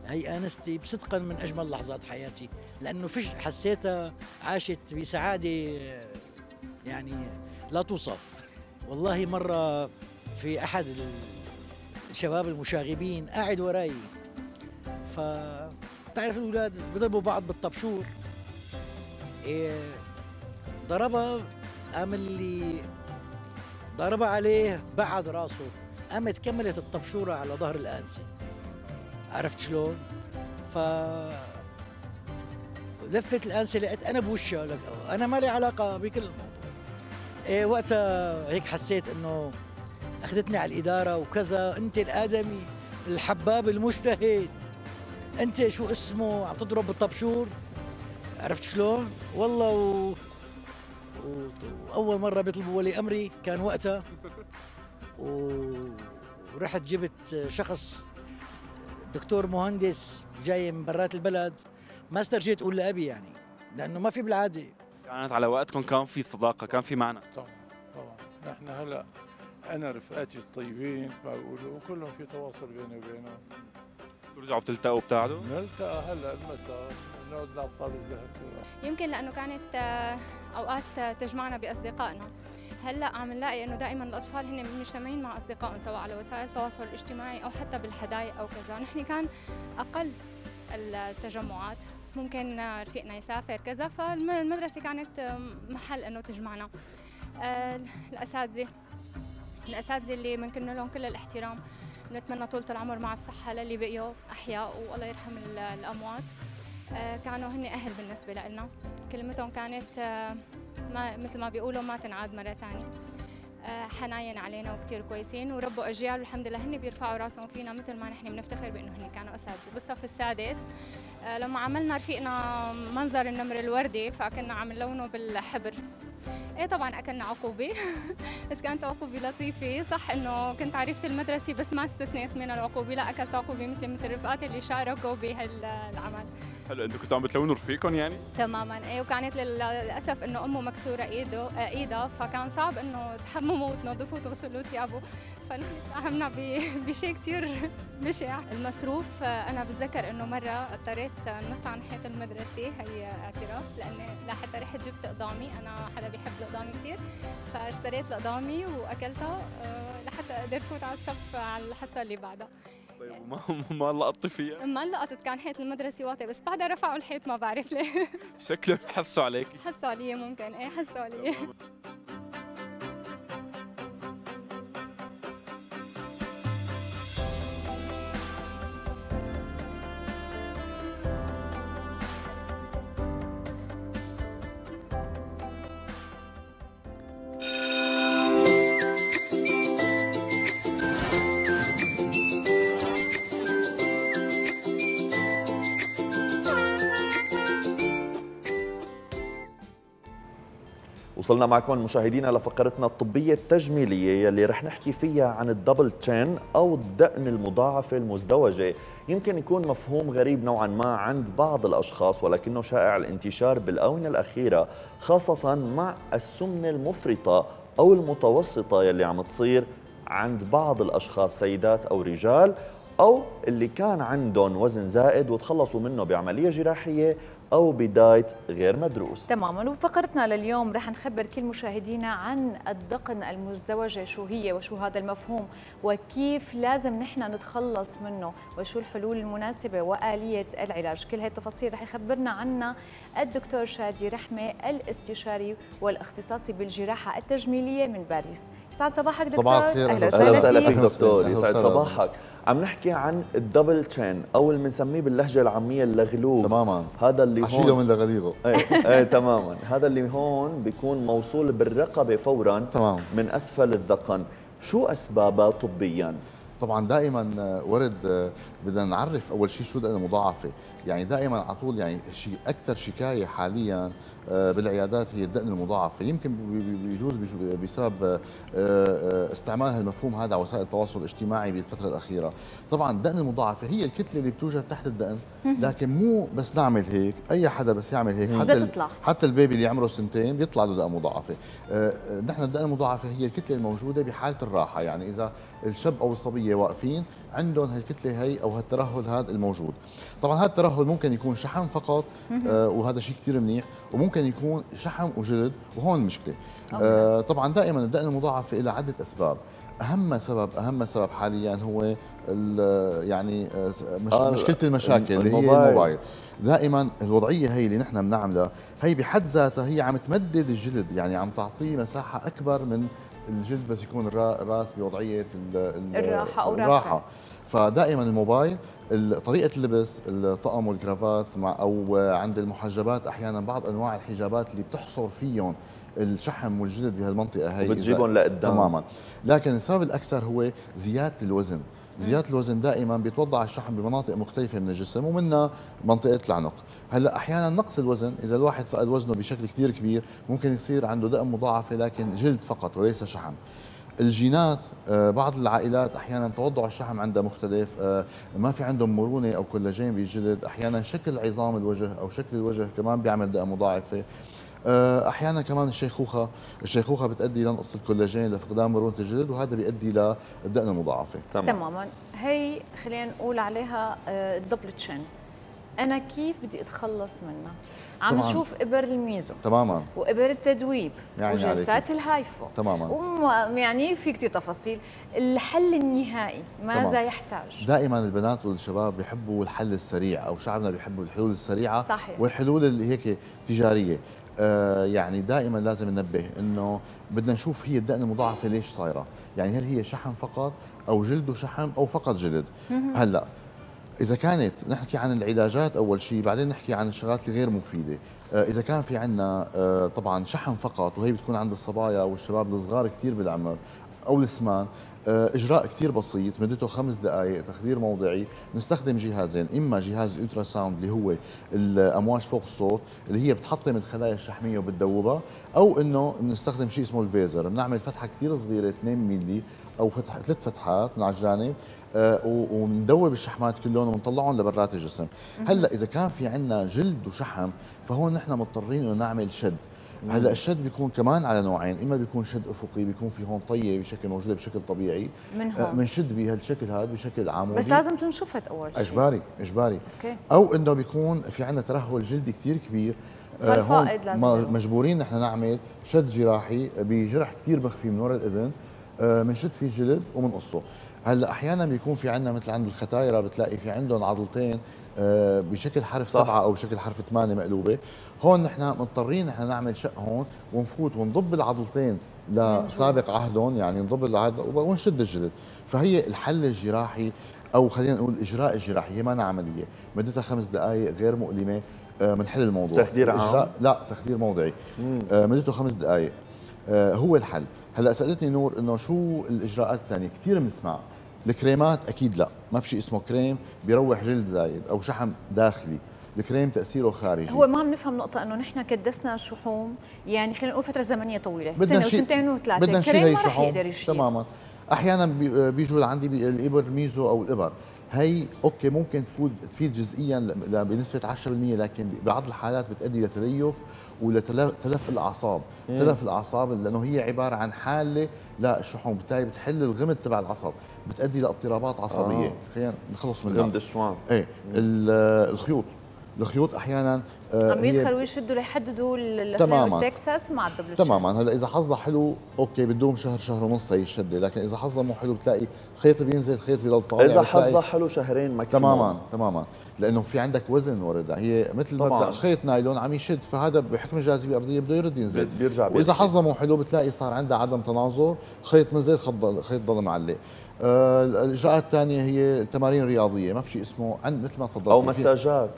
هي آنستي بصدقا من أجمل لحظات حياتي لأنه فيش حسيتها عاشت بسعادة يعني لا توصف. والله مرة في أحد الشباب المشاغبين قاعد وراي. ف بتعرف الاولاد بيضربوا بعض بالطبشور. إيه ضربها قام اللي ضربها عليه بعد راسه قامت كملت الطبشورة على ظهر الأنسة. عرفت شلون؟ ف لفت الأنسة لقيت أنا بوشها لك أنا ما لي علاقة بكل الموضوع إيه وقتها هيك حسيت إنه أخذتني على الإدارة وكذا. أنت الآدمي الحباب المجتهد. أنت شو اسمه؟ عم تضرب بالطبشور. عرفت شلون؟ والله و... و... وأول مرة بيطلبوا ولي أمري كان وقتها. و... ورحت جبت شخص دكتور مهندس جاي من برات البلد. ما استرجيت أقول لأبي يعني لأنه ما في بالعادة. كانت على وقتكم كان في صداقة كان في معنى. طبعا طبعا. نحن هلأ أنا رفقاتي الطيبين ما بقولوا وكلهم في تواصل بيني وبينهم. ترجعوا بتلتقوا وبتقعدوا؟ نلتقى هلأ المساء نقعد نلعب طابة الزهر يمكن لأنه كانت آه، أوقات تجمعنا بأصدقائنا. هلأ عم نلاقي إنه دائما الأطفال هن مجتمعين مع أصدقائهم سواء على وسائل التواصل الاجتماعي أو حتى بالحدائق أو كذا. نحن كان أقل التجمعات. ممكن رفيقنا يسافر كذا فالمدرسة كانت محل إنه تجمعنا. آه، الأساتذة. الأساتذة اللي بنكن لهم كل الاحترام. نتمنى طولة العمر مع الصحة للي بقيوا أحياء والله يرحم الأموات. آه، كانوا هن أهل بالنسبة لنا. كلمتهم كانت آه، ما مثل ما بيقولوا ما تنعاد مرة ثانية حناين علينا وكثير كويسين وربوا أجيال والحمد لله هن بيرفعوا راسهم فينا مثل ما نحن بنفتخر بانه هن كانوا أساتذة. بالصف السادس لما عملنا رفيقنا منظر النمر الوردي فكنا عم نلونه بالحبر. إيه طبعا أكلنا عقوبة (laughs) بس كانت عقوبة لطيفة. صح إنه كنت عرفت المدرسة بس ما استثنيت من العقوبة لا أكلت عقوبة مثل مثل رفقاتي اللي شاركوا بهالعمل حلو أنتوا كنتوا عم بتلونوا رفيقكم يعني؟ تماما. إيه وكانت للأسف إنه أمه مكسورة إيده آه، إيدها فكان صعب إنه تحمموا وتنظفوا وتغسلوا ثيابه. فنحن ساهمنا (laughs) بشيء كثير بشع المصروف آه، أنا بتذكر إنه مرة اضطريت نط عن ناحيه المدرسة هي اعتراف لأني لحتى رحت جبت اقدامي أنا حدا بيحب الاقدام كثير فاشتريت الأقدامي وأكلتها آه، لحتى أقدر فوت على الصف على الحصة اللي بعدها. طيب وما (laughs) ما لقطت فيها؟ ما لقطت كان حيط المدرسة واطي بس بعدها رفعوا الحيط ما بعرف ليه. شكله حسوا عليكي. حسوا علي ممكن إيه حسوا علي. وصلنا معكم مشاهدينا لفقرتنا الطبية التجميلية يلي رح نحكي فيها عن الدبل تشين أو الدقن المضاعفة المزدوجة. يمكن يكون مفهوم غريب نوعا ما عند بعض الأشخاص ولكنه شائع الانتشار بالآونة الأخيرة خاصة مع السمنة المفرطة أو المتوسطة يلي عم تصير عند بعض الأشخاص سيدات أو رجال أو اللي كان عندهم وزن زائد وتخلصوا منه بعملية جراحية أو بداية غير مدروس. تماما. وفقرتنا لليوم رح نخبر كل مشاهدينا عن الدقن المزدوجة شو هي وشو هذا المفهوم وكيف لازم نحن نتخلص منه وشو الحلول المناسبة وآلية العلاج. كل هاي التفاصيل رح يخبرنا عنها الدكتور شادي رحمة الاستشاري والاختصاصي بالجراحة التجميلية من باريس. يسعد صباحك دكتور. صباح الخير أهلا أهلا وسهلا فيك. دكتور أهلا يسعد. صباحك. عم نحكي عن الدبل تشين أو اللي بنسميه باللهجة العامية اللغلوغ تماما. هذا اللي هون عشيله من لغليغه إيه إيه تماما. هذا اللي هون بيكون موصول بالرقبة فورا تمام. من أسفل الذقن. شو أسبابها طبيا؟ طبعا دائما آه، ورد آه، بدنا نعرف أول شيء شو دقن مضاعفة. يعني دائما على طول يعني شيء أكثر شكاية حاليا آه، بالعيادات هي الدقن المضاعفة. يمكن بي- بي- بيجوز بيجو- بسبب استعمال هالمفهوم هذا على وسائل التواصل الاجتماعي بالفترة الأخيرة. طبعا الدقن المضاعفة هي الكتلة اللي بتوجد تحت الدقن لكن مو بس نعمل هيك أي حدا بس يعمل هيك. حتى بتطلع. حتى ال baby اللي عمره سنتين بيطلع له دقن مضاعفة. نحن الدقن المضاعفة هي الكتلة الموجودة بحالة الراحة. يعني إذا الشاب أو الصبية واقفين عندهم هالكتلة هي أو هالترهل هذا الموجود طبعا هذا الترهل ممكن يكون شحم فقط. آه وهذا شيء كثير منيح وممكن يكون شحم وجلد وهون المشكلة. آه طبعا دائما الدقن المضاعفة لها عدة أسباب أهم سبب أهم سبب حاليا هو ال- يعني آه، مش آه، مشكلة المشاكل اللي هي. الموبايل دائما الوضعية هي اللي نحن بنعملها هي بحد ذاتها هي عم تمدد الجلد يعني عم تعطيه مساحة أكبر من الجلد بس يكون الرا- الراس بوضعية ال- ال- الراحة أو الراحة. فدائما الموبايل ال- طريقة اللبس الطقم والكرافات مع أو عند المحجبات أحيانا بعض أنواع الحجابات اللي بتحصر فيهم الشحم والجلد بهالمنطقة هي وبتجيبهم إذا- لقدام. تماما لكن السبب الأكثر هو زيادة الوزن زياده الوزن دائما بيتوضع الشحم بمناطق مختلفة من الجسم ومنها منطقة العنق. هلأ أحيانا نقص الوزن إذا الواحد فقد وزنه بشكل كثير كبير ممكن يصير عنده دقن مضاعفة لكن جلد فقط وليس شحم. الجينات آه، بعض العائلات أحيانا توضع الشحم عندها مختلف آه، ما في عندهم مرونة أو كولاجين بالجلد أحيانا شكل عظام الوجه أو شكل الوجه كمان بيعمل دقن مضاعفة. أحيانا كمان الشيخوخه الشيخوخة بتؤدي لنقص الكولاجين لفقدان مرونة الجلد وهذا بيؤدي للدقن المضاعفه تماما. هي خلينا نقول عليها آه، ال double chin أنا كيف بدي أتخلص منها؟ عم. نشوف إبر ال meso. تماما. وإبر التدويب. يعني وجلسات عليكي. ال HIFU. تماما. وم- يعني في كثير تفاصيل. الحل النهائي ماذا تمام. يحتاج؟ دائما البنات والشباب بيحبوا الحل السريع أو شعبنا بيحبوا الحلول السريعة صحيح. والحلول اللي هيك تجارية. آه يعني دائما لازم ننبه إنه بدنا نشوف هي الدقن المضاعفة ليش صايرة. يعني هل هي شحم فقط أو جلد وشحم أو فقط جلد. هلأ إذا كانت نحكي عن العلاجات أول شيء بعدين نحكي عن الشغلات الغير مفيدة. آه، إذا كان في عندنا آه، طبعا شحم فقط وهي بتكون عند الصبايا والشباب الصغار كثير بالعمر أو السمان آه، إجراء كثير بسيط مدته خمس دقائق تخدير موضعي. نستخدم جهازين إما جهاز ال ultrasound اللي هو الأمواج فوق الصوت اللي هي بتحطم الخلايا الشحمية وبتذوبها أو إنه بنستخدم شيء اسمه ال Vaser. بنعمل فتحة كثير صغيرة 2 ملي أو فتح ثلاث فتحات من على الجانب آه، و- وبندوب الشحمات كلهم وبنطلعهم لبرات الجسم. هلأ إذا كان في عندنا جلد وشحم فهون نحن مضطرين إنه نعمل شد. هلا الشد بيكون كمان على نوعين إما بيكون شد أفقي بيكون في هون طية بشكل موجودة بشكل طبيعي. من آه، هون. بنشد بهالشكل هذا بشكل عمودي بس لازم تنشفط أول شيء إجباري إجباري. أوكي. أو إنه بيكون في عندنا ترهل جلدي كثير كبير. آه، فالفائض هون لازم. مجبورين نحن نعمل شد جراحي بجرح كثير مخفي من وراء الإذن. آه، بنشد فيه الجلد وبنقصه هلأ أحيانا بيكون في عندنا مثل عند الختايرة بتلاقي في عندهم عضلتين آه، بشكل حرف صح. سبعة أو بشكل حرف ثمانية مقلوبة. هون نحن مضطرين نحن نعمل شق هون ونفوت ونضب العضلتين لسابق عهدهم يعني نضب العضل ونشد الجلد. فهي الحل الجراحي أو خلينا نقول الاجراء الجراحي هي ما عملية. مدتها خمس دقائق غير مؤلمة. آه، بنحل الموضوع. تخدير عام؟ لا تخدير موضعي. آه، مدته خمس دقائق آه، هو الحل. هلأ سألتني نور إنه شو الإجراءات الثانية؟ كثير بنسمع الكريمات أكيد لا. ما في شيء اسمه كريم بيروح جلد زايد أو شحم داخلي. الكريم تأثيره خارجي. هو ما عم نفهم نقطة إنه نحن كدسنا شحوم يعني خلينا نقول فترة زمنية طويلة بدنا سنة نشيل- وسنتين بدنا وثلاثة نشيل هي ما رح الشحوم. يقدر يشيل. تماما. أحيانا بي- بيجوا لعندي الإبر ميزو أو الإبر. هي أوكي ممكن تفوت تفيد جزئيا بنسبة 10% لكن ببعض الحالات بتؤدي لتليف ولتلف الأعصاب. مم. تلف الأعصاب لأنه هي عبارة عن حالة للشحوم بالتالي بتحل الغمد تبع العصب بتؤدي لاضطرابات عصبية. آه. خلينا نخلص منها غمد الشوان إيه ال- الخيوط. الخيوط أحيانا آه، عم يدخلوا يشدوا ليحددوا تماماً. والتكساس مع ال double. تماما. هلأ إذا حظها حلو أوكي بدهم شهر شهر ونص هي الشدة. لكن إذا حظها مو حلو بتلاقي خيط بينزل خيط بيضل طالع إذا حظها حلو شهرين ماكسيموم تماما تماما. لأنه في عندك وزن ورد هي مثل طبعاً. مبدا خيط نايلون عم يشد فهذا بحكم الجاذبية الأرضية بده يرد ينزل. بيرجع واذا. حظها مو حلو بتلاقي صار عندها عدم تناظر خيط نزل خيط ضل معلق. آه، الإجراءات الثانية هي التمارين الرياضيه ما في شيء اسمه عند مثل ما تفضلت. أو في- مساجات.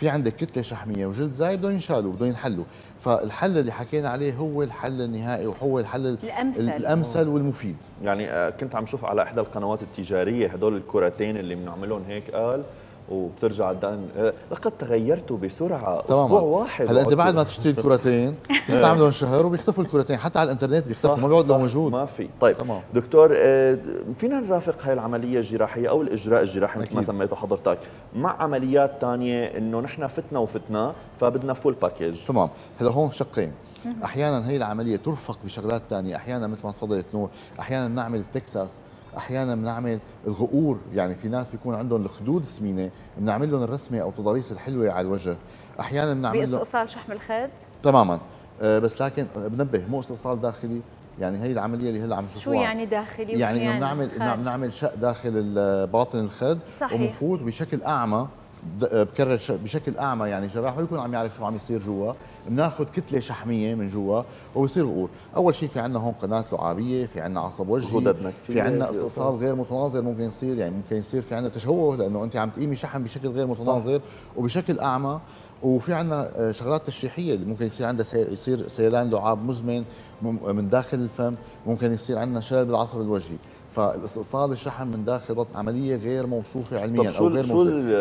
في عندك كتلة شحمية وجلد زايد بدهم ينشالوا بدهم ينحلوا فالحل اللي حكينا عليه هو الحل النهائي وهو الحل ال- الأمثل. الأمثل والمفيد. يعني آه، كنت عم شوف على إحدى القنوات التجارية هدول الكرتين اللي بنعملهم هيك قال وبترجع الدقن آه، لقد تغيرتوا بسرعة أسبوع واحد هلا أنت بعد ما تشتري الكرتين (laughs) تستعملهم شهر وبيختفوا الكرتين حتى على الإنترنت بيختفوا ما بيقعد موجود. ما في. طيب تمام. دكتور آه، فينا نرافق هاي العملية الجراحية أو الإجراء الجراحي مثل ما. سميته حضرتك مع عمليات ثانية إنه نحن فتنا وفتنا فبدنا full package تمام. هلا هون شقين. أحيانا هي العملية ترفق بشغلات ثانية أحيانا مثل ما تفضلت نور أحيانا بنعمل التكساس أحيانا بنعمل الغقور يعني في ناس بيكون عندهم الخدود سمينه بنعمل لهم الرسمة أو تضاريس الحلوة على الوجه. أحيانا بنعمل بإستئصال شحم الخد تماما. آه، بس لكن بنبه مو استئصال داخلي. يعني هي العملية اللي هلأ عم شو نشوفوها يعني داخلي؟ يعني إنه يعني بنعمل؟ بنعمل شق داخل باطن الخد صحيح. وبنفوت بشكل أعمى د- بكرر بشكل أعمى. يعني جراح ما بيكون عم يعرف شو عم يصير جوا. بناخذ كتلة شحمية من جوا وبصير غقور أول شيء في عندنا هون قناة لعابية في عندنا عصب وجهي في عندنا استئصال. غير متناظر ممكن يصير يعني ممكن يصير في عندنا تشوه لأنه أنت عم تقيمي شحم بشكل غير متناظر وبشكل أعمى وفي عندنا آه، شغلات تشريحية اللي ممكن يصير عندها سي... يصير سيلان لعاب مزمن مم- من داخل الفم ممكن يصير عندنا شلل بالعصب الوجهي فالاستئصال الشحم من داخل بطن عملية غير موصوفة علميا أو غير.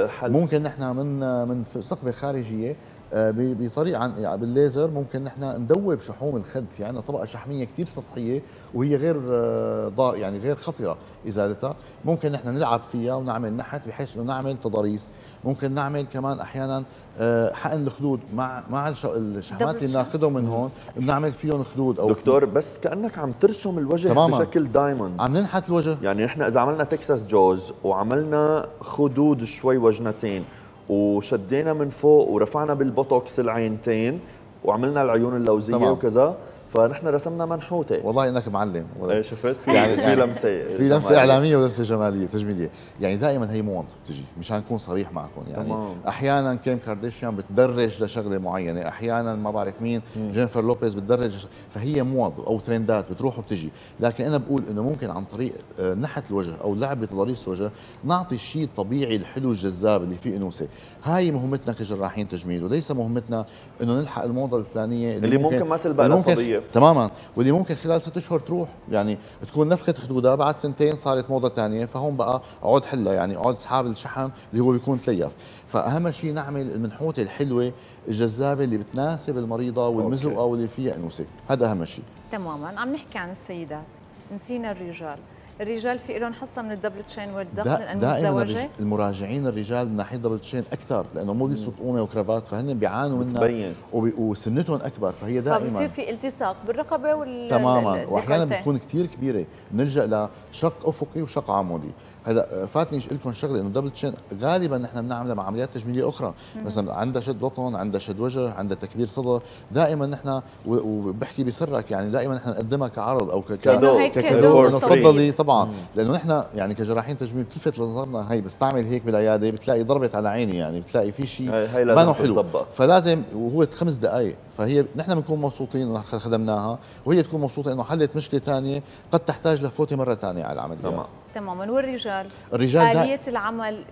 الحل؟ ممكن نحن من من ثقبة خارجية آه، بطريقة عن يعني بالليزر ممكن نحن ندوب شحوم الخد. في عندنا طبقة شحمية كثير سطحية وهي غير آه، ضار يعني غير خطرة ازالتها ممكن نحن نلعب فيها ونعمل نحت بحيث إنه نعمل تضاريس. ممكن نعمل كمان أحيانا آه، حقن الخدود مع مع الش- الشحمات اللي بناخذهم من هون بنعمل فيهم خدود أو دكتور بس كأنك عم ترسم الوجه تماماً. بشكل دايموند عم ننحت الوجه. يعني نحن إذا عملنا تكساس جوز وعملنا خدود شوي وجنتين وشدينا من فوق ورفعنا بالبوتوكس العينتين وعملنا العيون اللوزية تمام. وكذا فنحن رسمنا منحوتة. والله إنك معلم. إيه شفت؟ في يعني في لمسة. في لمسة. إعلامية ولمسة جمالية تجميلية. يعني دائما هي mode بتجي مشان نكون صريح معكم. يعني تمام. أحيانا كيم كارديشيان بتدرج لشغلة معينة أحيانا ما بعرف مين جينيفر لوبيز بتدرج فهي mode أو ترندات بتروح وبتجي. لكن أنا بقول إنه ممكن عن طريق آه، نحت الوجه أو لعب بتضاريس الوجه نعطي الشيء الطبيعي الحلو الجذاب اللي فيه انوثه هاي مهمتنا كجراحين تجميل وليس مهمتنا إنه نلحق الموضة الفلانية اللي ممكن ما تلبق اللي ممكن- لصبية. تماما. واللي ممكن خلال ست أشهر تروح يعني تكون نفخة خدودها بعد سنتين صارت موضة ثانية فهون بقى اقعد حلها يعني اقعد اسحاب الشحم اللي هو بيكون تليف. فأهم شيء نعمل المنحوتة الحلوة الجذابة اللي بتناسب المريضة والمزوقة واللي فيها أنوثة. هذا أهم شيء تماما. عم نحكي عن السيدات. نسينا الرجال. الرجال في لهم حصة من ال double chin دا المزدوجه دائما الرج- المراجعين الرجال من ناحية double chin أكثر لأنه مو بيلبسوا طقومه وكرافات فهن بيعانوا منها وسنتهم أكبر فهي فبصير دائما. في التصاق بالرقبة وال تماما. واحيانا. بتكون كثير كبيرة. بنلجا لشق أفقي وشق عمودي. هلا فاتني أقول لكم شغلة إنه double chin غالبا نحن بنعملها مع عمليات تجميلية أخرى. مثلا عندها شد بطن عندها شد وجه عندها تكبير صدر دائما نحن وبحكي بسرك يعني دائما نحن نقدمها كعرض أو ك- ك- كادو. هيك ككادو كادو إنه. تفضلي طبعا لأنه نحن يعني كجراحين تجميل بتلفت نظرنا هي بستعمل هيك بالعيادة بتلاقي ضربت على عيني يعني بتلاقي في شيء ما حلو. فلازم وهو خمس دقائق فهي نحن بنكون مبسوطين إنه خدمناها وهي تكون مبسوطة إنه حلت مشكلة ثانية قد تحتاج لفوته مرة ثانية على العمليات تمام تماما. والرجال؟ الرجال دا- آلية العمل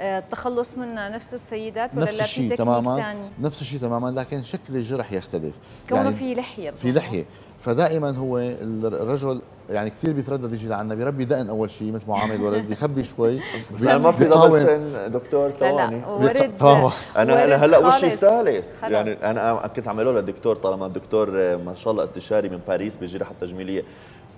كالتخلص من نفس السيدات ولا نفس لا؟ في الشيء تكنيك تماما. ثاني نفس الشيء تماما لكن شكل الجرح يختلف. كونه في لحية في لحية. فدائما هو الرجل يعني كثير بيتردد يجي لعنا بيربي دقن أول شيء مثل معامل ولد بيخبي شوي. (laughs) بس ما في chin دكتور ثواني. ورد-. أنا أنا ورد هلا وشي. سالت. يعني أنا كنت عمله للدكتور طالما الدكتور آه، ما شاء الله استشاري من باريس بالجراحه التجميليه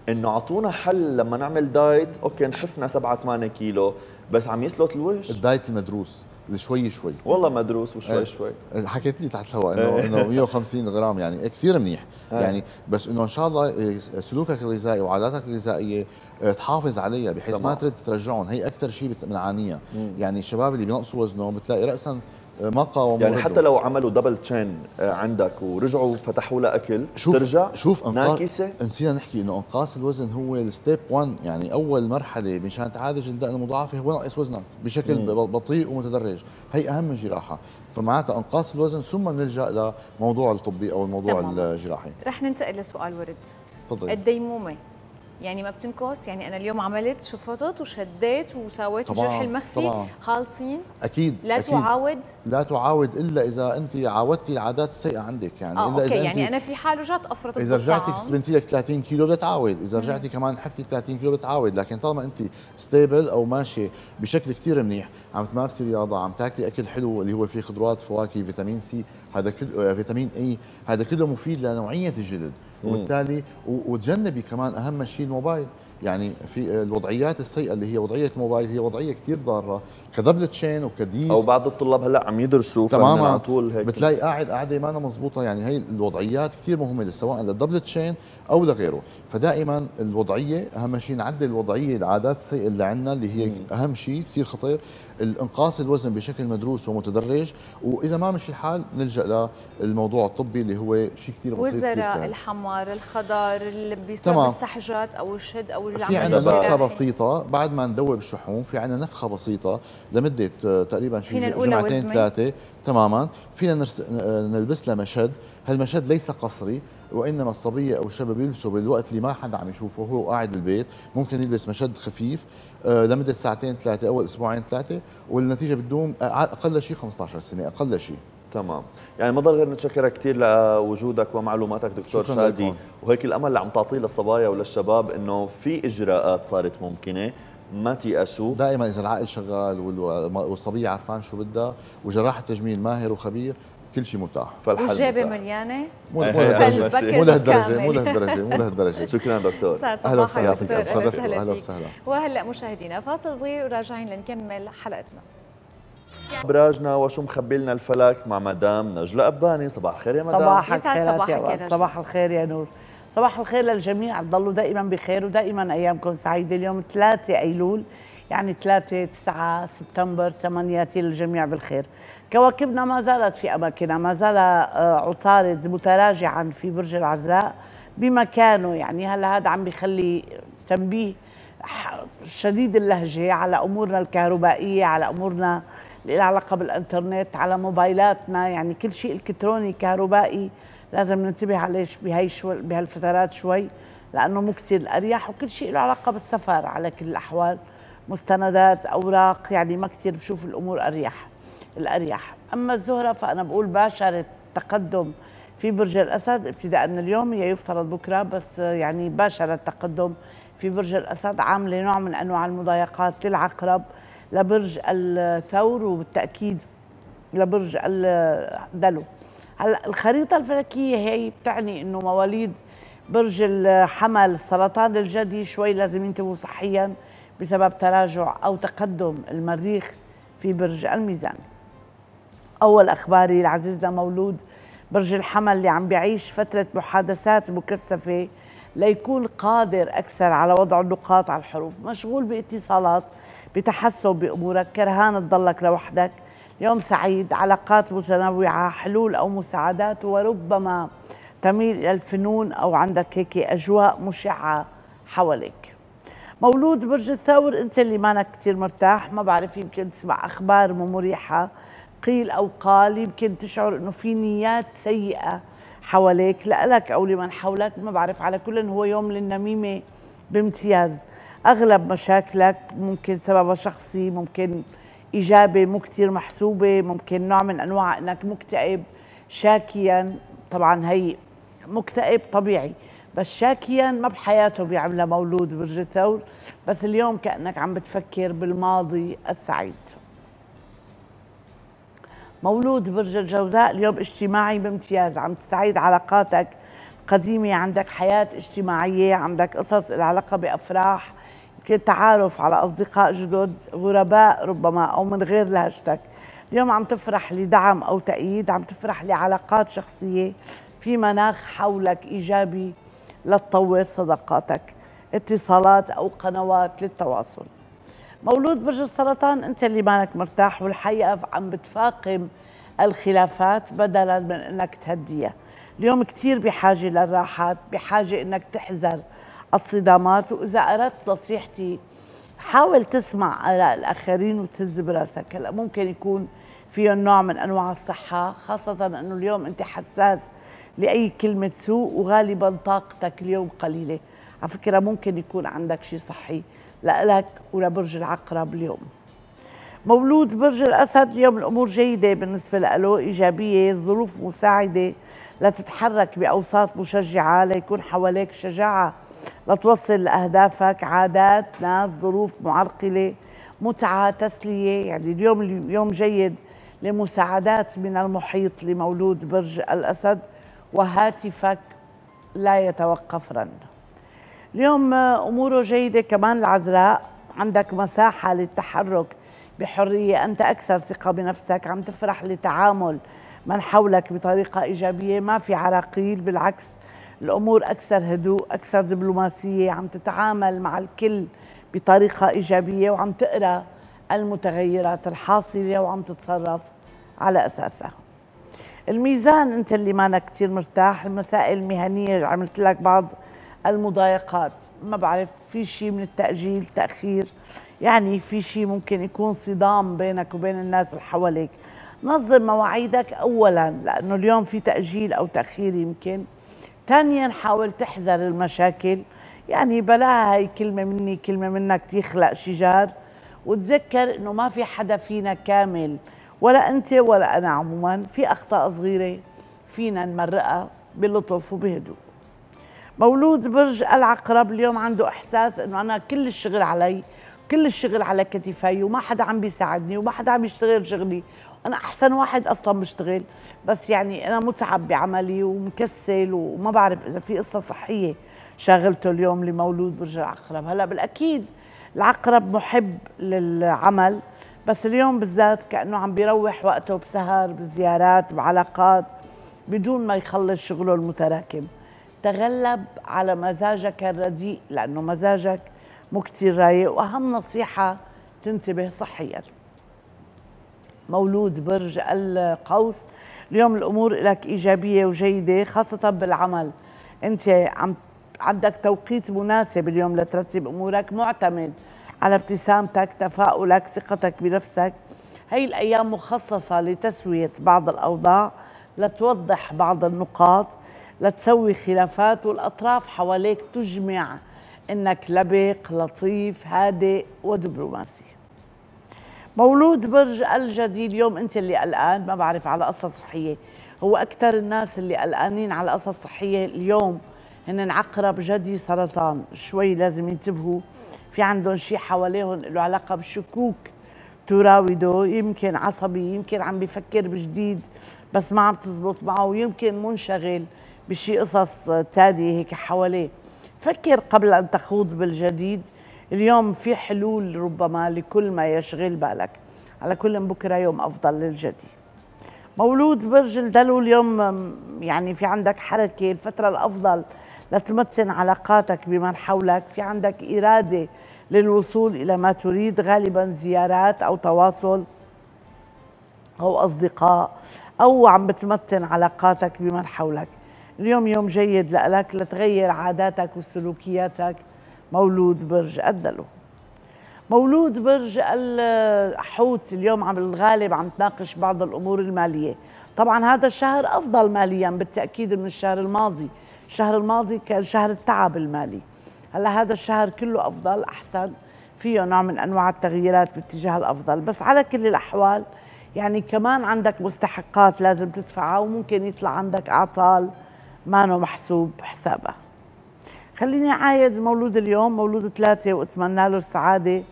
إنه اعطونا حل لما نعمل diet okay نحفنا 7 8 كيلو بس عم يسلط الوجه ال diet المدروس اللي شوي شوي والله مدروس وشوي إيه. شوي حكيت لي تحت الهواء انه إيه. إنه 150 غرام يعني كثير منيح إيه. يعني بس إنه إن شاء الله إيه، سلوكك الغذائي وعاداتك الغذائية تحافظ عليها بحيث ما. ترد ترجعهم هي أكثر شيء بنعانيها. يعني الشباب اللي بينقصوا وزنهم بتلاقي راسا ما قاوموا يعني. حتى لو عملوا double chin عندك ورجعوا فتحوا لها أكل شوف ترجع شوف ناكسة. نسينا نحكي إنه انقاص الوزن هو ال step 1 يعني أول مرحلة مشان تعالج الدقن المضاعفة هو نقص وزنك بشكل مم. بطيء ومتدرج. هي أهم جراحة. فمعناتها انقاص الوزن ثم بنلجا لموضوع الطبي أو الموضوع تمام. الجراحي. رح ننتقل لسؤال ورد. تفضلي الديمومه يعني ما بتنقص يعني أنا اليوم عملت شفطت وشديت وسويت الجرح المخفي طبعاً. خالصين أكيد لا أكيد. تعاود لا تعاود إلا إذا أنت عاودتي العادات السيئة عندك يعني آه إلا أوكي اذا يعني أنا في حال رجعت افرط إذا رجعتي. سبنتي لك 30 كيلو بدها تعاود اذا رجعتي كمان حفتي 30 كيلو بدها تعاود لكن طالما أنت stable أو ماشية بشكل كثير منيح عم تمارسي رياضة عم تاكلي أكل حلو اللي هو فيه خضروات فواكه فيتامين C هذا كل آه، فيتامين E هذا كله مفيد لنوعية الجلد. وبالتالي وتجنبي كمان أهم شيء الموبايل. يعني في الوضعيات السيئة اللي هي وضعية الموبايل هي وضعية كثير ضارة ك double chin وكديز أو بعض الطلاب هلأ عم يدرسوا تماما. على طول هيك. بتلاقي قاعد قاعدة ما مضبوطه يعني هي الوضعيات كثير مهمة سواء لل double chin أو لغيره. فدائما الوضعية أهم شيء نعدل الوضعية العادات السيئة اللي عندنا اللي هي أهم شيء كثير خطير. الانقاص الوزن بشكل مدروس ومتدرج. وإذا ما مشي الحال نلجأ للموضوع الطبي اللي هو شيء كثير بسيط والزرع سهل. الحمار الخضار اللي بيصير. بالسحجات أو الشد أو في العمل عندنا. نفخه بسيطة بعد ما ندوب الشحوم في عندنا نفخة بسيطة لمدة آه، تقريبا شي فينا نقولها جمعتين؟ ثلاثة. تماما. فينا نرس... آه، نلبس لها مشد. هالمشد ليس قصري وإنما الصبية أو الشباب بيلبسوا بالوقت اللي ما حدا عم يشوفه وهو قاعد بالبيت. ممكن يلبس مشد خفيف. لمدة ساعتين ثلاثة اول أسبوعين ثلاثة والنتيجة بتدوم آه، أقل شيء 15 سنة أقل شيء. تمام. يعني ما ضل غير نتشكرك كثير لوجودك ومعلوماتك دكتور شادي. لكم. وهيك الأمل اللي عم تعطيه للصبايا وللشباب إنه في إجراءات صارت ممكنة ما تيأسوا. دائما إذا العقل شغال وال- والصبية عرفان شو بدها وجراح التجميل ماهر وخبير كل شيء متاح. والجيبة مليانة. (laughs) مو لهالدرجة. مو لهالدرجة مو. لهالدرجة مو (laughs) لهالدرجة. شكرا دكتور. أهلا وسهلا. دكتور. فيك أهلا وسهلا أهلا فيك وسهلا. وهلا مشاهدينا فاصل صغير وراجعين لنكمل حلقتنا. ابراجنا وشو مخبي لنا الفلك مع مدام نجلة أباني. صباح الخير يا مدام. صباح الخير يا. صباح الخير يا نور. صباح الخير للجميع. تضلوا دائما بخير ودائما أيامكم سعيدة. اليوم 3 أيلول. يعني 3 9 سبتمبر تمنياتي للجميع بالخير. كواكبنا ما زالت في أماكنها ما زال آه، عطارد متراجعا في برج العذراء بمكانه. يعني هلا هذا عم بيخلي تنبيه شديد اللهجة على أمورنا الكهربائية على أمورنا اللي لها علاقة بالإنترنت على موبايلاتنا؟ يعني كل شيء إلكتروني كهربائي لازم ننتبه عليه بهي شوي بهالفترات شوي لأنه مو كثير أريح وكل شيء له علاقة بالسفر على كل الأحوال. مستندات أوراق يعني ما كثير بشوف الأمور أريح الأريح. أما الزهرة فأنا بقول باشرت تقدم في برج الأسد ابتداء من اليوم هي يفترض بكرة بس يعني باشر التقدم في برج الأسد عاملة نوع من أنواع المضايقات للعقرب لبرج الثور وبالتأكيد لبرج الدلو. هلأ الخريطة الفلكية هي بتعني إنه مواليد برج الحمل السرطان الجدي شوي لازم ينتبهوا صحيا. بسبب تراجع أو تقدم المريخ في برج الميزان. أول أخباري لعزيزنا مولود برج الحمل اللي عم بيعيش فترة محادثات مكثفة ليكون قادر أكثر على وضع النقاط على الحروف مشغول باتصالات بتحسن بأمورك. كرهان تضلك لوحدك. يوم سعيد. علاقات متنوعة حلول أو مساعدات وربما تميل إلى الفنون أو عندك هيك أجواء مشعة حواليك. مولود برج الثور انت اللي مانك كثير مرتاح ما بعرف يمكن تسمع أخبار مو مريحة. قيل أو قال يمكن تشعر إنه في نيات سيئة حواليك لك أو لمن حولك ما بعرف على كل هو يوم للنميمة بامتياز. أغلب مشاكلك ممكن سببها شخصي ممكن اجابه مو كثير محسوبة ممكن نوع من أنواع إنك مكتئب شاكيا. طبعا هي مكتئب طبيعي. بس شاكيا ما بحياته بيعملها مولود برج الثور بس اليوم كأنك عم بتفكر بالماضي السعيد. مولود برج الجوزاء اليوم اجتماعي بامتياز عم تستعيد علاقاتك قديمة عندك حياة اجتماعية عندك قصص العلاقة بأفراح يمكن تعارف على أصدقاء جدد غرباء ربما أو من غير لهجتك. اليوم عم تفرح لدعم أو تأييد عم تفرح لعلاقات شخصية في مناخ حولك إيجابي لتطور صداقاتك. اتصالات أو قنوات للتواصل. مولود برج السرطان أنت اللي مانك مرتاح والحقيقة عم بتفاقم الخلافات بدلا من إنك تهديها. اليوم كثير بحاجة للراحات بحاجة إنك تحذر الصدامات وإذا أردت نصيحتي حاول تسمع آراء الآخرين وتهز براسك. هلأ ممكن يكون فيهم نوع من أنواع الصحة خاصة إنه اليوم أنت حساس لأي كلمة سوء وغالبا طاقتك اليوم قليلة. على فكرة ممكن يكون عندك شيء صحي لك ولبرج العقرب اليوم. مولود برج الأسد اليوم الأمور جيدة بالنسبة له إيجابية الظروف مساعدة. لتتحرك بأوساط مشجعة ليكون حواليك شجاعة. لتوصل لأهدافك عادات ناس ظروف معرقلة متعة تسلية. يعني اليوم اليوم جيد لمساعدات من المحيط لمولود برج الأسد. وهاتفك لا يتوقف رن اليوم اموره جيدة كمان العذراء عندك مساحة للتحرك بحرية. أنت أكثر ثقة بنفسك عم تفرح لتعامل من حولك بطريقة إيجابية. ما في عراقيل بالعكس الأمور أكثر هدوء أكثر دبلوماسية. عم تتعامل مع الكل بطريقة إيجابية وعم تقرأ المتغيرات الحاصلة وعم تتصرف على أساسها. الميزان انت اللي مانك كثير مرتاح المسائل المهنية عملت لك بعض المضايقات. ما بعرف في شيء من التأجيل تأخير؟ يعني في شيء ممكن يكون صدام بينك وبين الناس اللي حواليك. نظم مواعيدك اولا لأنه اليوم في تأجيل أو تأخير يمكن. ثانيا حاول تحذر المشاكل. يعني بلاها هي كلمة مني كلمة منك تخلق شجار. وتذكر إنه ما في حدا فينا كامل. ولا أنت ولا أنا عموما. في أخطاء صغيرة فينا نمرقها بلطف وبهدوء. مولود برج العقرب اليوم عنده إحساس إنه أنا كل الشغل علي كل الشغل على كتفي وما حدا عم بيساعدني وما حدا عم يشتغل شغلي. أنا أحسن واحد أصلا بشتغل بس يعني أنا متعب بعملي ومكسل وما بعرف إذا في قصة صحية شاغلته اليوم لمولود برج العقرب. هلأ بالأكيد العقرب محب للعمل بس اليوم بالذات كأنه عم بيروح وقته بسهر بزيارات بعلاقات بدون ما يخلص شغله المتراكم. تغلب على مزاجك الرديء لأنه مزاجك مو كتير رايق وأهم نصيحة تنتبه صحيا. مولود برج القوس اليوم الأمور لك إيجابية وجيدة خاصة بالعمل. أنت عم عندك توقيت مناسب اليوم لترتب أمورك معتمد. على ابتسامتك تفاؤلك ثقتك بنفسك. هي الأيام مخصصة لتسوية بعض الأوضاع لتوضح بعض النقاط لتسوي خلافات والأطراف حواليك تجمع إنك لبق لطيف هادئ ودبلوماسي. مولود برج الجدي اليوم أنت اللي قلقان ما بعرف على قصة صحية. هو أكثر الناس اللي قلقانين على قصص صحية. اليوم هن عقرب جدي سرطان شوي لازم ينتبهوا. في عندهم شيء حواليهم له علاقة بالشكوك تراوده يمكن عصبي يمكن عم بيفكر بجديد بس ما عم تزبط معه يمكن منشغل بشي قصص تانية هيك حواليه. فكر قبل أن تخوض بالجديد. اليوم في حلول ربما لكل ما يشغل بالك. على كل بكرة يوم أفضل للجدي مولود برج الدلو اليوم يعني في عندك حركة الفترة الأفضل. لتمتن علاقاتك بمن حولك. في عندك إرادة للوصول إلى ما تريد غالبا زيارات أو تواصل أو أصدقاء أو عم بتمتن علاقاتك بمن حولك. اليوم يوم جيد لك لتغير عاداتك وسلوكياتك. مولود برج الدلو. مولود برج الحوت. اليوم عم الغالب عم تناقش بعض الأمور المالية. طبعا هذا الشهر أفضل ماليا بالتأكيد من الشهر الماضي. الشهر الماضي كان شهر التعب المالي. هلا هذا الشهر كله أفضل أحسن. فيه نوع من أنواع التغييرات باتجاه الأفضل. بس على كل الأحوال يعني كمان عندك مستحقات لازم تدفعها وممكن يطلع عندك أعطال ما محسوب حسابها. خليني عايد مولود اليوم مولود ثلاثة وأتمنى له السعادة.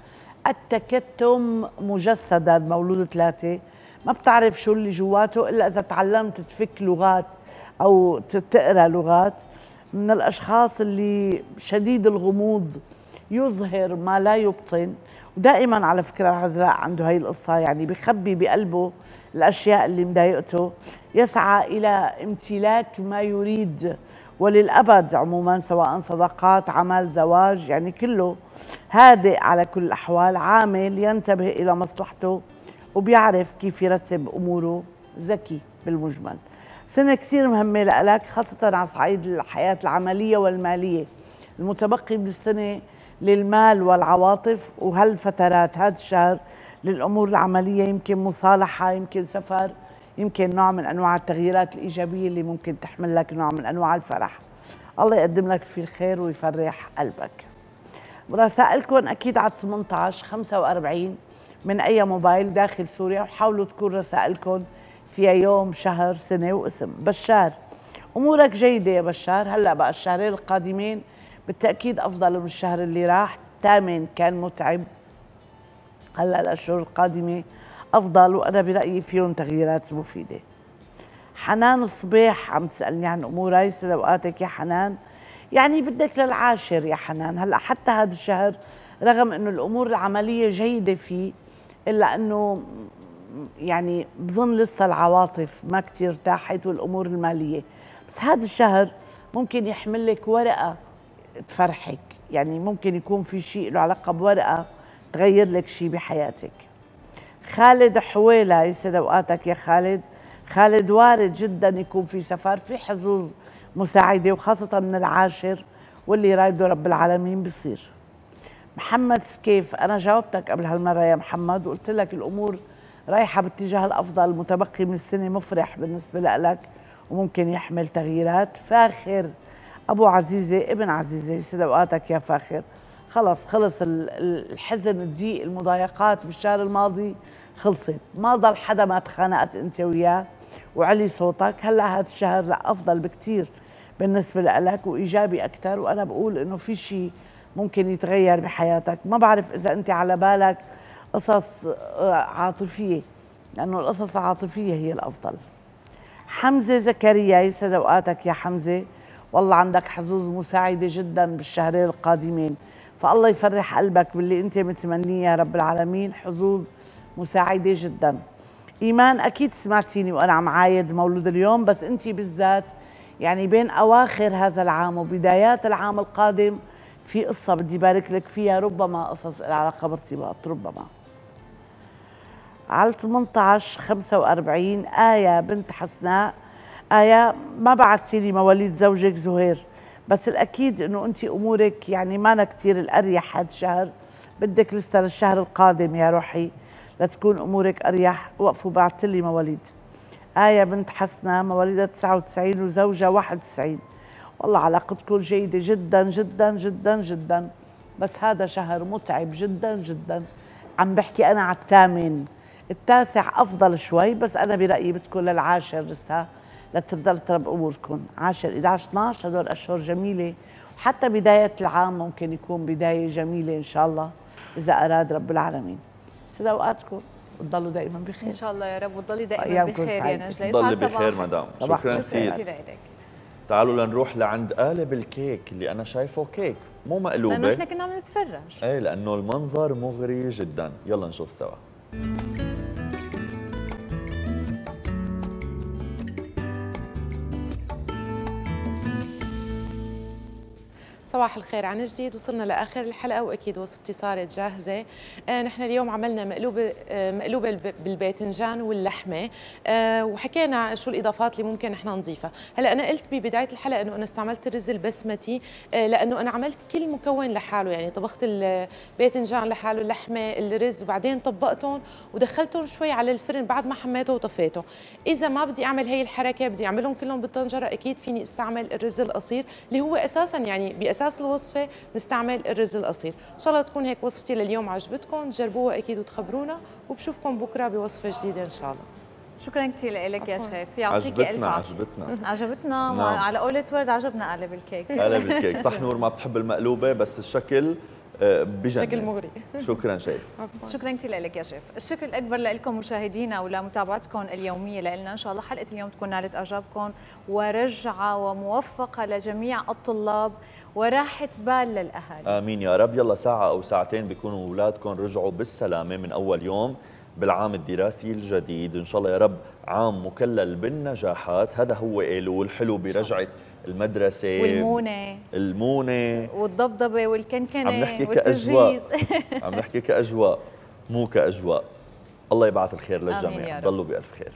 التكتم مجسدا مولود ثلاثة. ما بتعرف شو اللي جواته إلا إذا تعلمت تفك لغات. أو تقرأ لغات من الأشخاص اللي شديد الغموض يظهر ما لا يبطن. ودائما على فكرة عزراء عنده هاي القصة يعني بخبي بقلبه الأشياء اللي مضايقته يسعى إلى امتلاك ما يريد. وللأبد عموما سواء صداقات عمل زواج يعني كله هادئ على كل الأحوال عامل ينتبه إلى مصلحته وبيعرف كيف يرتب أموره ذكي بالمجمل. سنة كثير مهمة لك خاصة على صعيد الحياة العملية والمالية. المتبقي من السنة للمال والعواطف وهالفترات هذا الشهر للأمور العملية يمكن مصالحة يمكن سفر يمكن نوع من أنواع التغييرات الإيجابية اللي ممكن تحمل لك نوع من أنواع الفرح. الله يقدم لك فيه الخير ويفرح قلبك. رسائلكم أكيد على 18 45 من أي موبايل داخل سوريا وحاولوا تكون رسائلكم فيها يوم شهر سنة واسم. بشار. أمورك جيدة يا بشار. هلأ بقى الشهرين القادمين بالتأكيد أفضل من الشهر اللي راح. ثامن كان متعب. هلا الأشهر القادمة أفضل وأنا برأيي فيهم تغييرات مفيدة. حنان الصبيح عم تسألني عن أمورها يسعد أوقاتك يا حنان. يعني بدك للعاشر يا حنان. هلا حتى هذا الشهر رغم إنه الأمور العملية جيدة فيه إلا إنه يعني بظن لسه العواطف ما كتير ارتاحت والأمور المالية. بس هذا الشهر ممكن يحمل لك ورقة تفرحك. يعني ممكن يكون في شيء له علاقة بورقة تغير لك شيء بحياتك. خالد حويلة يسعد أوقاتك يا خالد. خالد وارد جدا يكون في سفر في حظوظ مساعدة وخاصة من العاشر واللي رايده رب العالمين بصير محمد سكيف أنا جاوبتك قبل هالمرة يا محمد وقلت لك الأمور رايحة باتجاه الأفضل المتبقي من السنة مفرح بالنسبة لك وممكن يحمل تغييرات. فاخر أبو عزيزة ابن عزيزة يسعد اوقاتك يا فاخر. خلص خلص الحزن الضيق المضايقات بالشهر الماضي خلصت. ما ضل حدا ما تخانقت أنت وياه وعلي صوتك. هلأ هذا الشهر لا أفضل بكثير بالنسبة لك وإيجابي أكثر وأنا بقول إنه في شيء ممكن يتغير بحياتك. ما بعرف إذا أنت على بالك قصص آه، عاطفية لأنه القصص العاطفية هي الأفضل. حمزة زكريا يسعد اوقاتك يا حمزة. والله عندك حظوظ مساعدة جدا بالشهرين القادمين. فالله يفرح قلبك باللي أنت متمنيه يا رب العالمين. حظوظ مساعدة جدا. إيمان أكيد سمعتيني وأنا عم عايد مولود اليوم بس انت بالذات يعني بين أواخر هذا العام وبدايات العام القادم في قصة بدي بارك لك فيها. ربما قصص العلاقه بارتباط ربما. على 18 45 آية بنت حسناء. آية ما بعتي لي مواليد زوجك زهير بس الأكيد إنه أنت أمورك يعني ما كثير الأريح هذا الشهر. بدك لسه للشهر القادم يا روحي لتكون أمورك أريح. وقفوا بعت لي مواليد. آية بنت حسنة مواليدها 99 وزوجها 91 والله علاقتكم جيدة جدا جدا جدا جدا. بس هذا شهر متعب جدا جدا. عم بحكي أنا على الثامن. التاسع أفضل شوي بس أنا برأيي بدكم للعاشر لسه لتفضل ترب أموركم. 10 11 12 هدول أشهر جميلة. وحتى بداية العام ممكن يكون بداية جميلة إن شاء الله إذا أراد رب العالمين. سيد أوقاتكم. وتضلوا دائما بخير. إن شاء الله يا رب وتضلي دائما بخير يا نجلة. ضلي بخير مدام. شكرا كثير. تعالوا لنروح لعند قالب الكيك اللي أنا شايفه كيك مو مقلوبة. لأنه إحنا كنا عم نتفرج. إيه لأنه المنظر مغري جدا. يلا نشوف سوا. Música صباح الخير عن جديد. وصلنا لآخر الحلقة وأكيد وصفتي صارت جاهزة. آه نحن اليوم عملنا مقلوبة آه مقلوبة بالباذنجان واللحمة. آه وحكينا شو الإضافات اللي ممكن نحن نضيفها. هلأ أنا قلت ببداية الحلقة إنه أنا استعملت الرز البسمتي آه لأنه أنا عملت كل مكون لحاله. يعني طبخت الباذنجان لحاله اللحمة الرز وبعدين طبقتهم ودخلتهم شوي على الفرن بعد ما حميته وطفيته. إذا ما بدي أعمل هي الحركة بدي أعملهم كلهم بالطنجرة أكيد فيني أستعمل الرز القصير اللي هو أساسا يعني بأساس أساس الوصفه نستعمل الرز القصير إن شاء الله تكون هيك وصفتي لليوم عجبتكم جربوها أكيد وتخبرونا وبشوفكم بكرة بوصفة جديدة إن شاء الله. شكرا كثير لك يا شيف. يعطيكي ألف عافية. عجبتنا. عجبتنا. نعم. على قولة ورد عجبنا قالب الكيك. قالب الكيك. (laughs) صح نور ما بتحب المقلوبة بس الشكل آه، بجنن شكل مغري. شكرا شيف شكرا كثير لك يا شيف الشكر الأكبر لكم مشاهدينا ولمتابعتكم اليومية لنا إن شاء الله حلقة اليوم تكون نالت إعجابكم ورجعة وموفقة لجميع الطلاب وراحة بال للأهالي. آمين يا رب. يلا ساعة أو ساعتين بيكونوا أولادكم رجعوا بالسلامة من أول يوم بالعام الدراسي الجديد. إن شاء الله يا رب عام مكلل بالنجاحات. هذا هو إيلول. حلو برجعة المدرسة والمونة. المونة. والضبضبة والكنكنة عم نحكي كأجواء. (laughs) عم نحكي كأجواء مو كأجواء. الله يبعث الخير للجميع. ضلوا بألف خير.